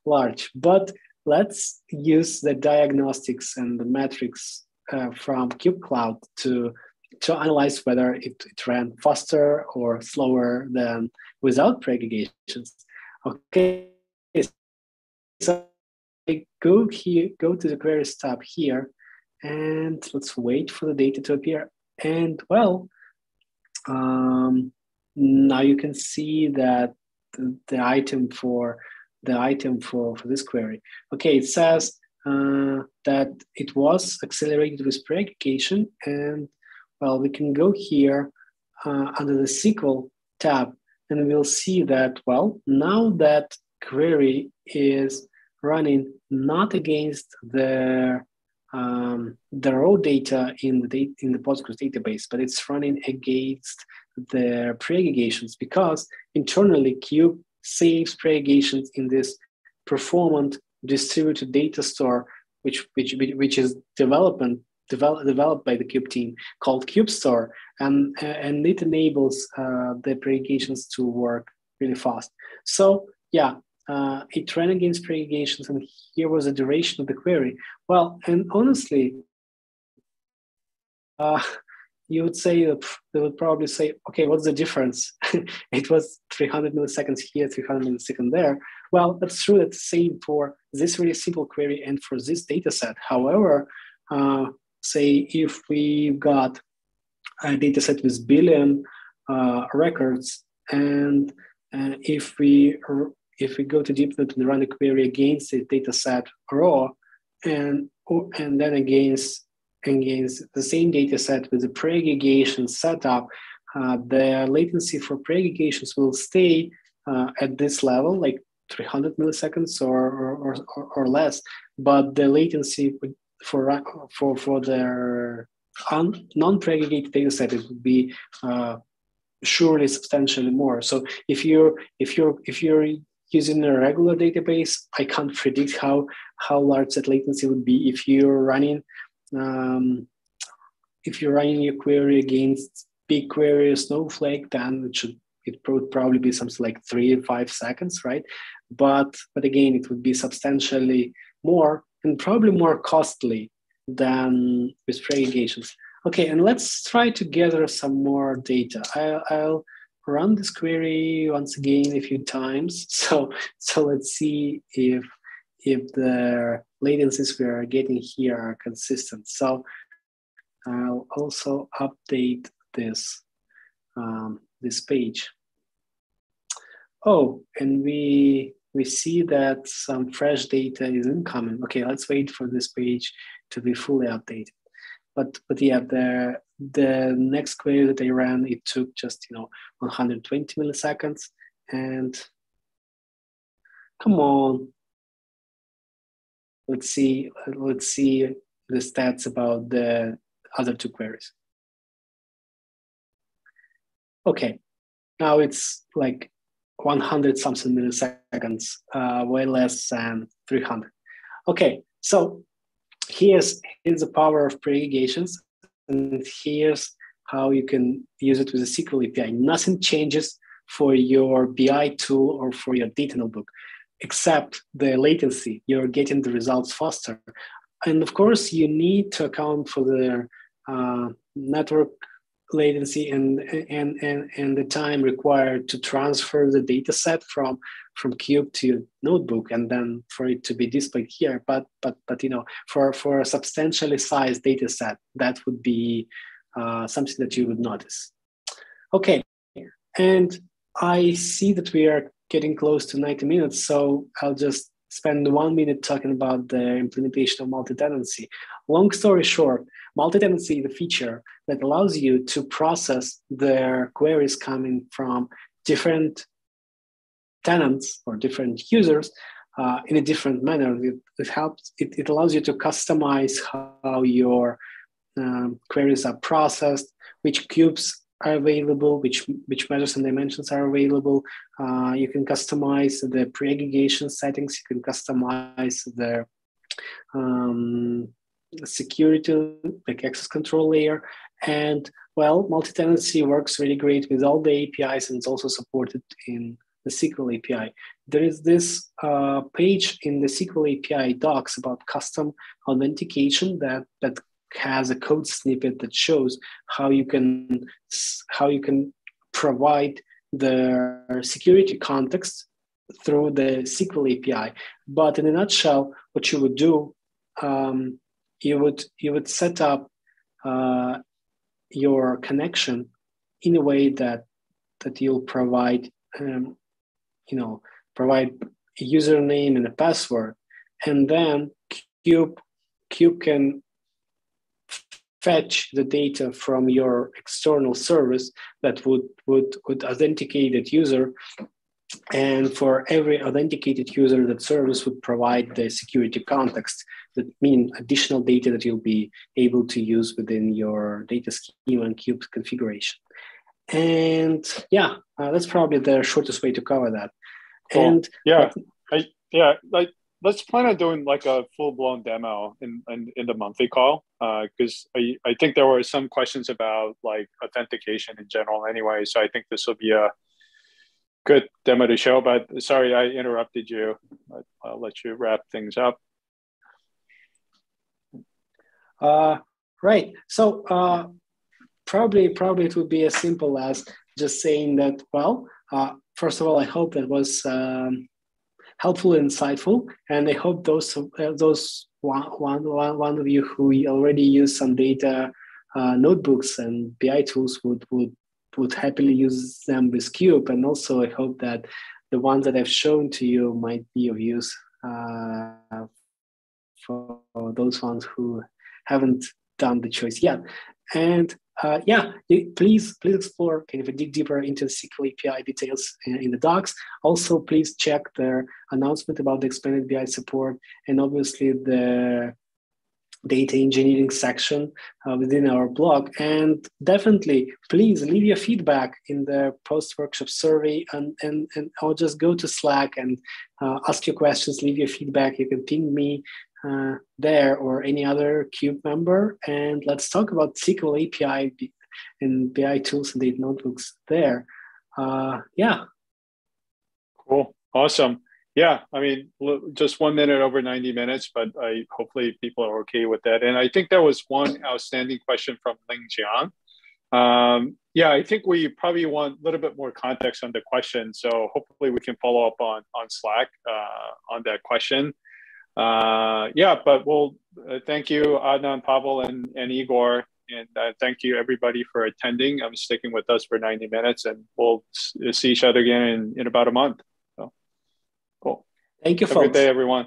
large. But let's use the diagnostics and the metrics uh, from Cube Cloud to to analyze whether it, it ran faster or slower than without pre-aggregations. Okay, so I go here, go to the queries tab here, and let's wait for the data to appear. And well, um, now you can see that the, the, item for the item for, for this query. Okay, it says uh, that it was accelerated with pre-aggregation and well, we can go here uh, under the SQL tab and we'll see that, well, now that query is running not against the um, the raw data in the in the Postgres database, but it's running against the pre-aggregations because internally Cube saves pre-aggregations in this performant distributed data store, which which which is development developed developed by the Cube team called Cube Store, and and it enables uh, the pre-aggregations to work really fast. So yeah, uh, it ran against pre-aggregations, and here was the duration of the query. Well, and honestly, uh, you would say they would probably say, okay, what's the difference? it was 300 milliseconds here, 300 milliseconds there. Well, that's true. That's the same for this really simple query and for this data set. However, uh, say if we've got a data set with billion uh, records and uh, if we if we go to DeepNote and run a query against the data set raw and and then against against the same data set with the pre-aggregation setup, uh, the latency for pre-aggregations will stay uh, at this level, like 300 milliseconds or, or, or, or less, but the latency for, for, for the non-pre-aggregated data set, it would be uh, surely substantially more. So if you're if you're if you're using a regular database, I can't predict how how large that latency would be if you're running um, if you're running your query against BigQuery Snowflake, then it should it would probably be something like three or five seconds, right? But but again, it would be substantially more and probably more costly than with pre-aggregations. Okay, and let's try to gather some more data. I, I'll run this query once again a few times. So, so let's see if, if the latencies we are getting here are consistent. So I'll also update this, um, this page. Oh, and we, we see that some fresh data is incoming. Okay, let's wait for this page to be fully updated but but yeah, the the next query that I ran, it took just you know 120 milliseconds, and come on, let's see let's see the stats about the other two queries. Okay, now it's like 100 something milliseconds, uh, way less than 300. Okay, so here's, here's the power of pre-aggregations, and here's how you can use it with a SQL API. Nothing changes for your BI tool or for your data notebook, except the latency. You're getting the results faster. And of course, you need to account for the uh, network latency and, and, and, and the time required to transfer the data set from, from cube to notebook and then for it to be displayed here. But, but, but you know, for, for a substantially sized data set, that would be uh, something that you would notice. Okay, and I see that we are getting close to 90 minutes, so I'll just spend one minute talking about the implementation of multi-tenancy. Long story short, multi-tenancy is a feature that allows you to process their queries coming from different tenants or different users uh, in a different manner. It, it helps, it, it, allows you to customize how your um, queries are processed, which cubes are available, which, which measures and dimensions are available. Uh, you can customize the pre-aggregation settings, you can customize the um, security, like access control layer. And well, multi-tenancy works really great with all the APIs and it's also supported in the SQL API. There is this uh, page in the SQL API docs about custom authentication that, that has a code snippet that shows how you can how you can provide the security context through the SQL API. But in a nutshell, what you would do um, you would you would set up uh, your connection in a way that that you'll provide um, you know provide a username and a password. And then Cube Cube can fetch the data from your external service that would would would authenticate that user. And for every authenticated user, that service would provide the security context, that mean additional data that you'll be able to use within your data schema and cube configuration. And yeah, uh, that's probably the shortest way to cover that. Cool. And yeah, I, yeah, like let's plan on doing like a full blown demo in, in, in the monthly call because uh, I, I think there were some questions about like authentication in general anyway. So I think this will be a good demo to show. But sorry, I interrupted you. I'll let you wrap things up. Uh, right. So uh, probably probably it would be as simple as just saying that. Well, uh, first of all, I hope that was um, helpful and insightful, and I hope those uh, those one, one, one of you who already use some data uh, notebooks and BI tools would would would happily use them with Cube. And also, I hope that the ones that I've shown to you might be of use uh, for those ones who haven't done the choice yet. And uh, yeah, please please explore kind of dig deeper into the SQL API details in, the docs. Also, please check their announcement about the expanded BI support and obviously the data engineering section uh, within our blog. And definitely, please leave your feedback in the post workshop survey and, and, and I'll just go to Slack and uh, ask your questions, leave your feedback. You can ping me uh, there or any other Cube member. And let's talk about SQL API and BI tools and data notebooks there. Uh, yeah. Cool. Awesome yeah i mean just one minute over 90 minutes but i hopefully people are okay with that and i think there was one outstanding question from ling jiang um, yeah i think we probably want a little bit more context on the question so hopefully we can follow up on on slack uh, on that question uh, yeah but we'll uh, thank you adnan pavel and, and igor and uh, thank you everybody for attending i'm sticking with us for 90 minutes and we'll see each other again in, in about a month So, cool. Thank you, Have folks. a good day, everyone.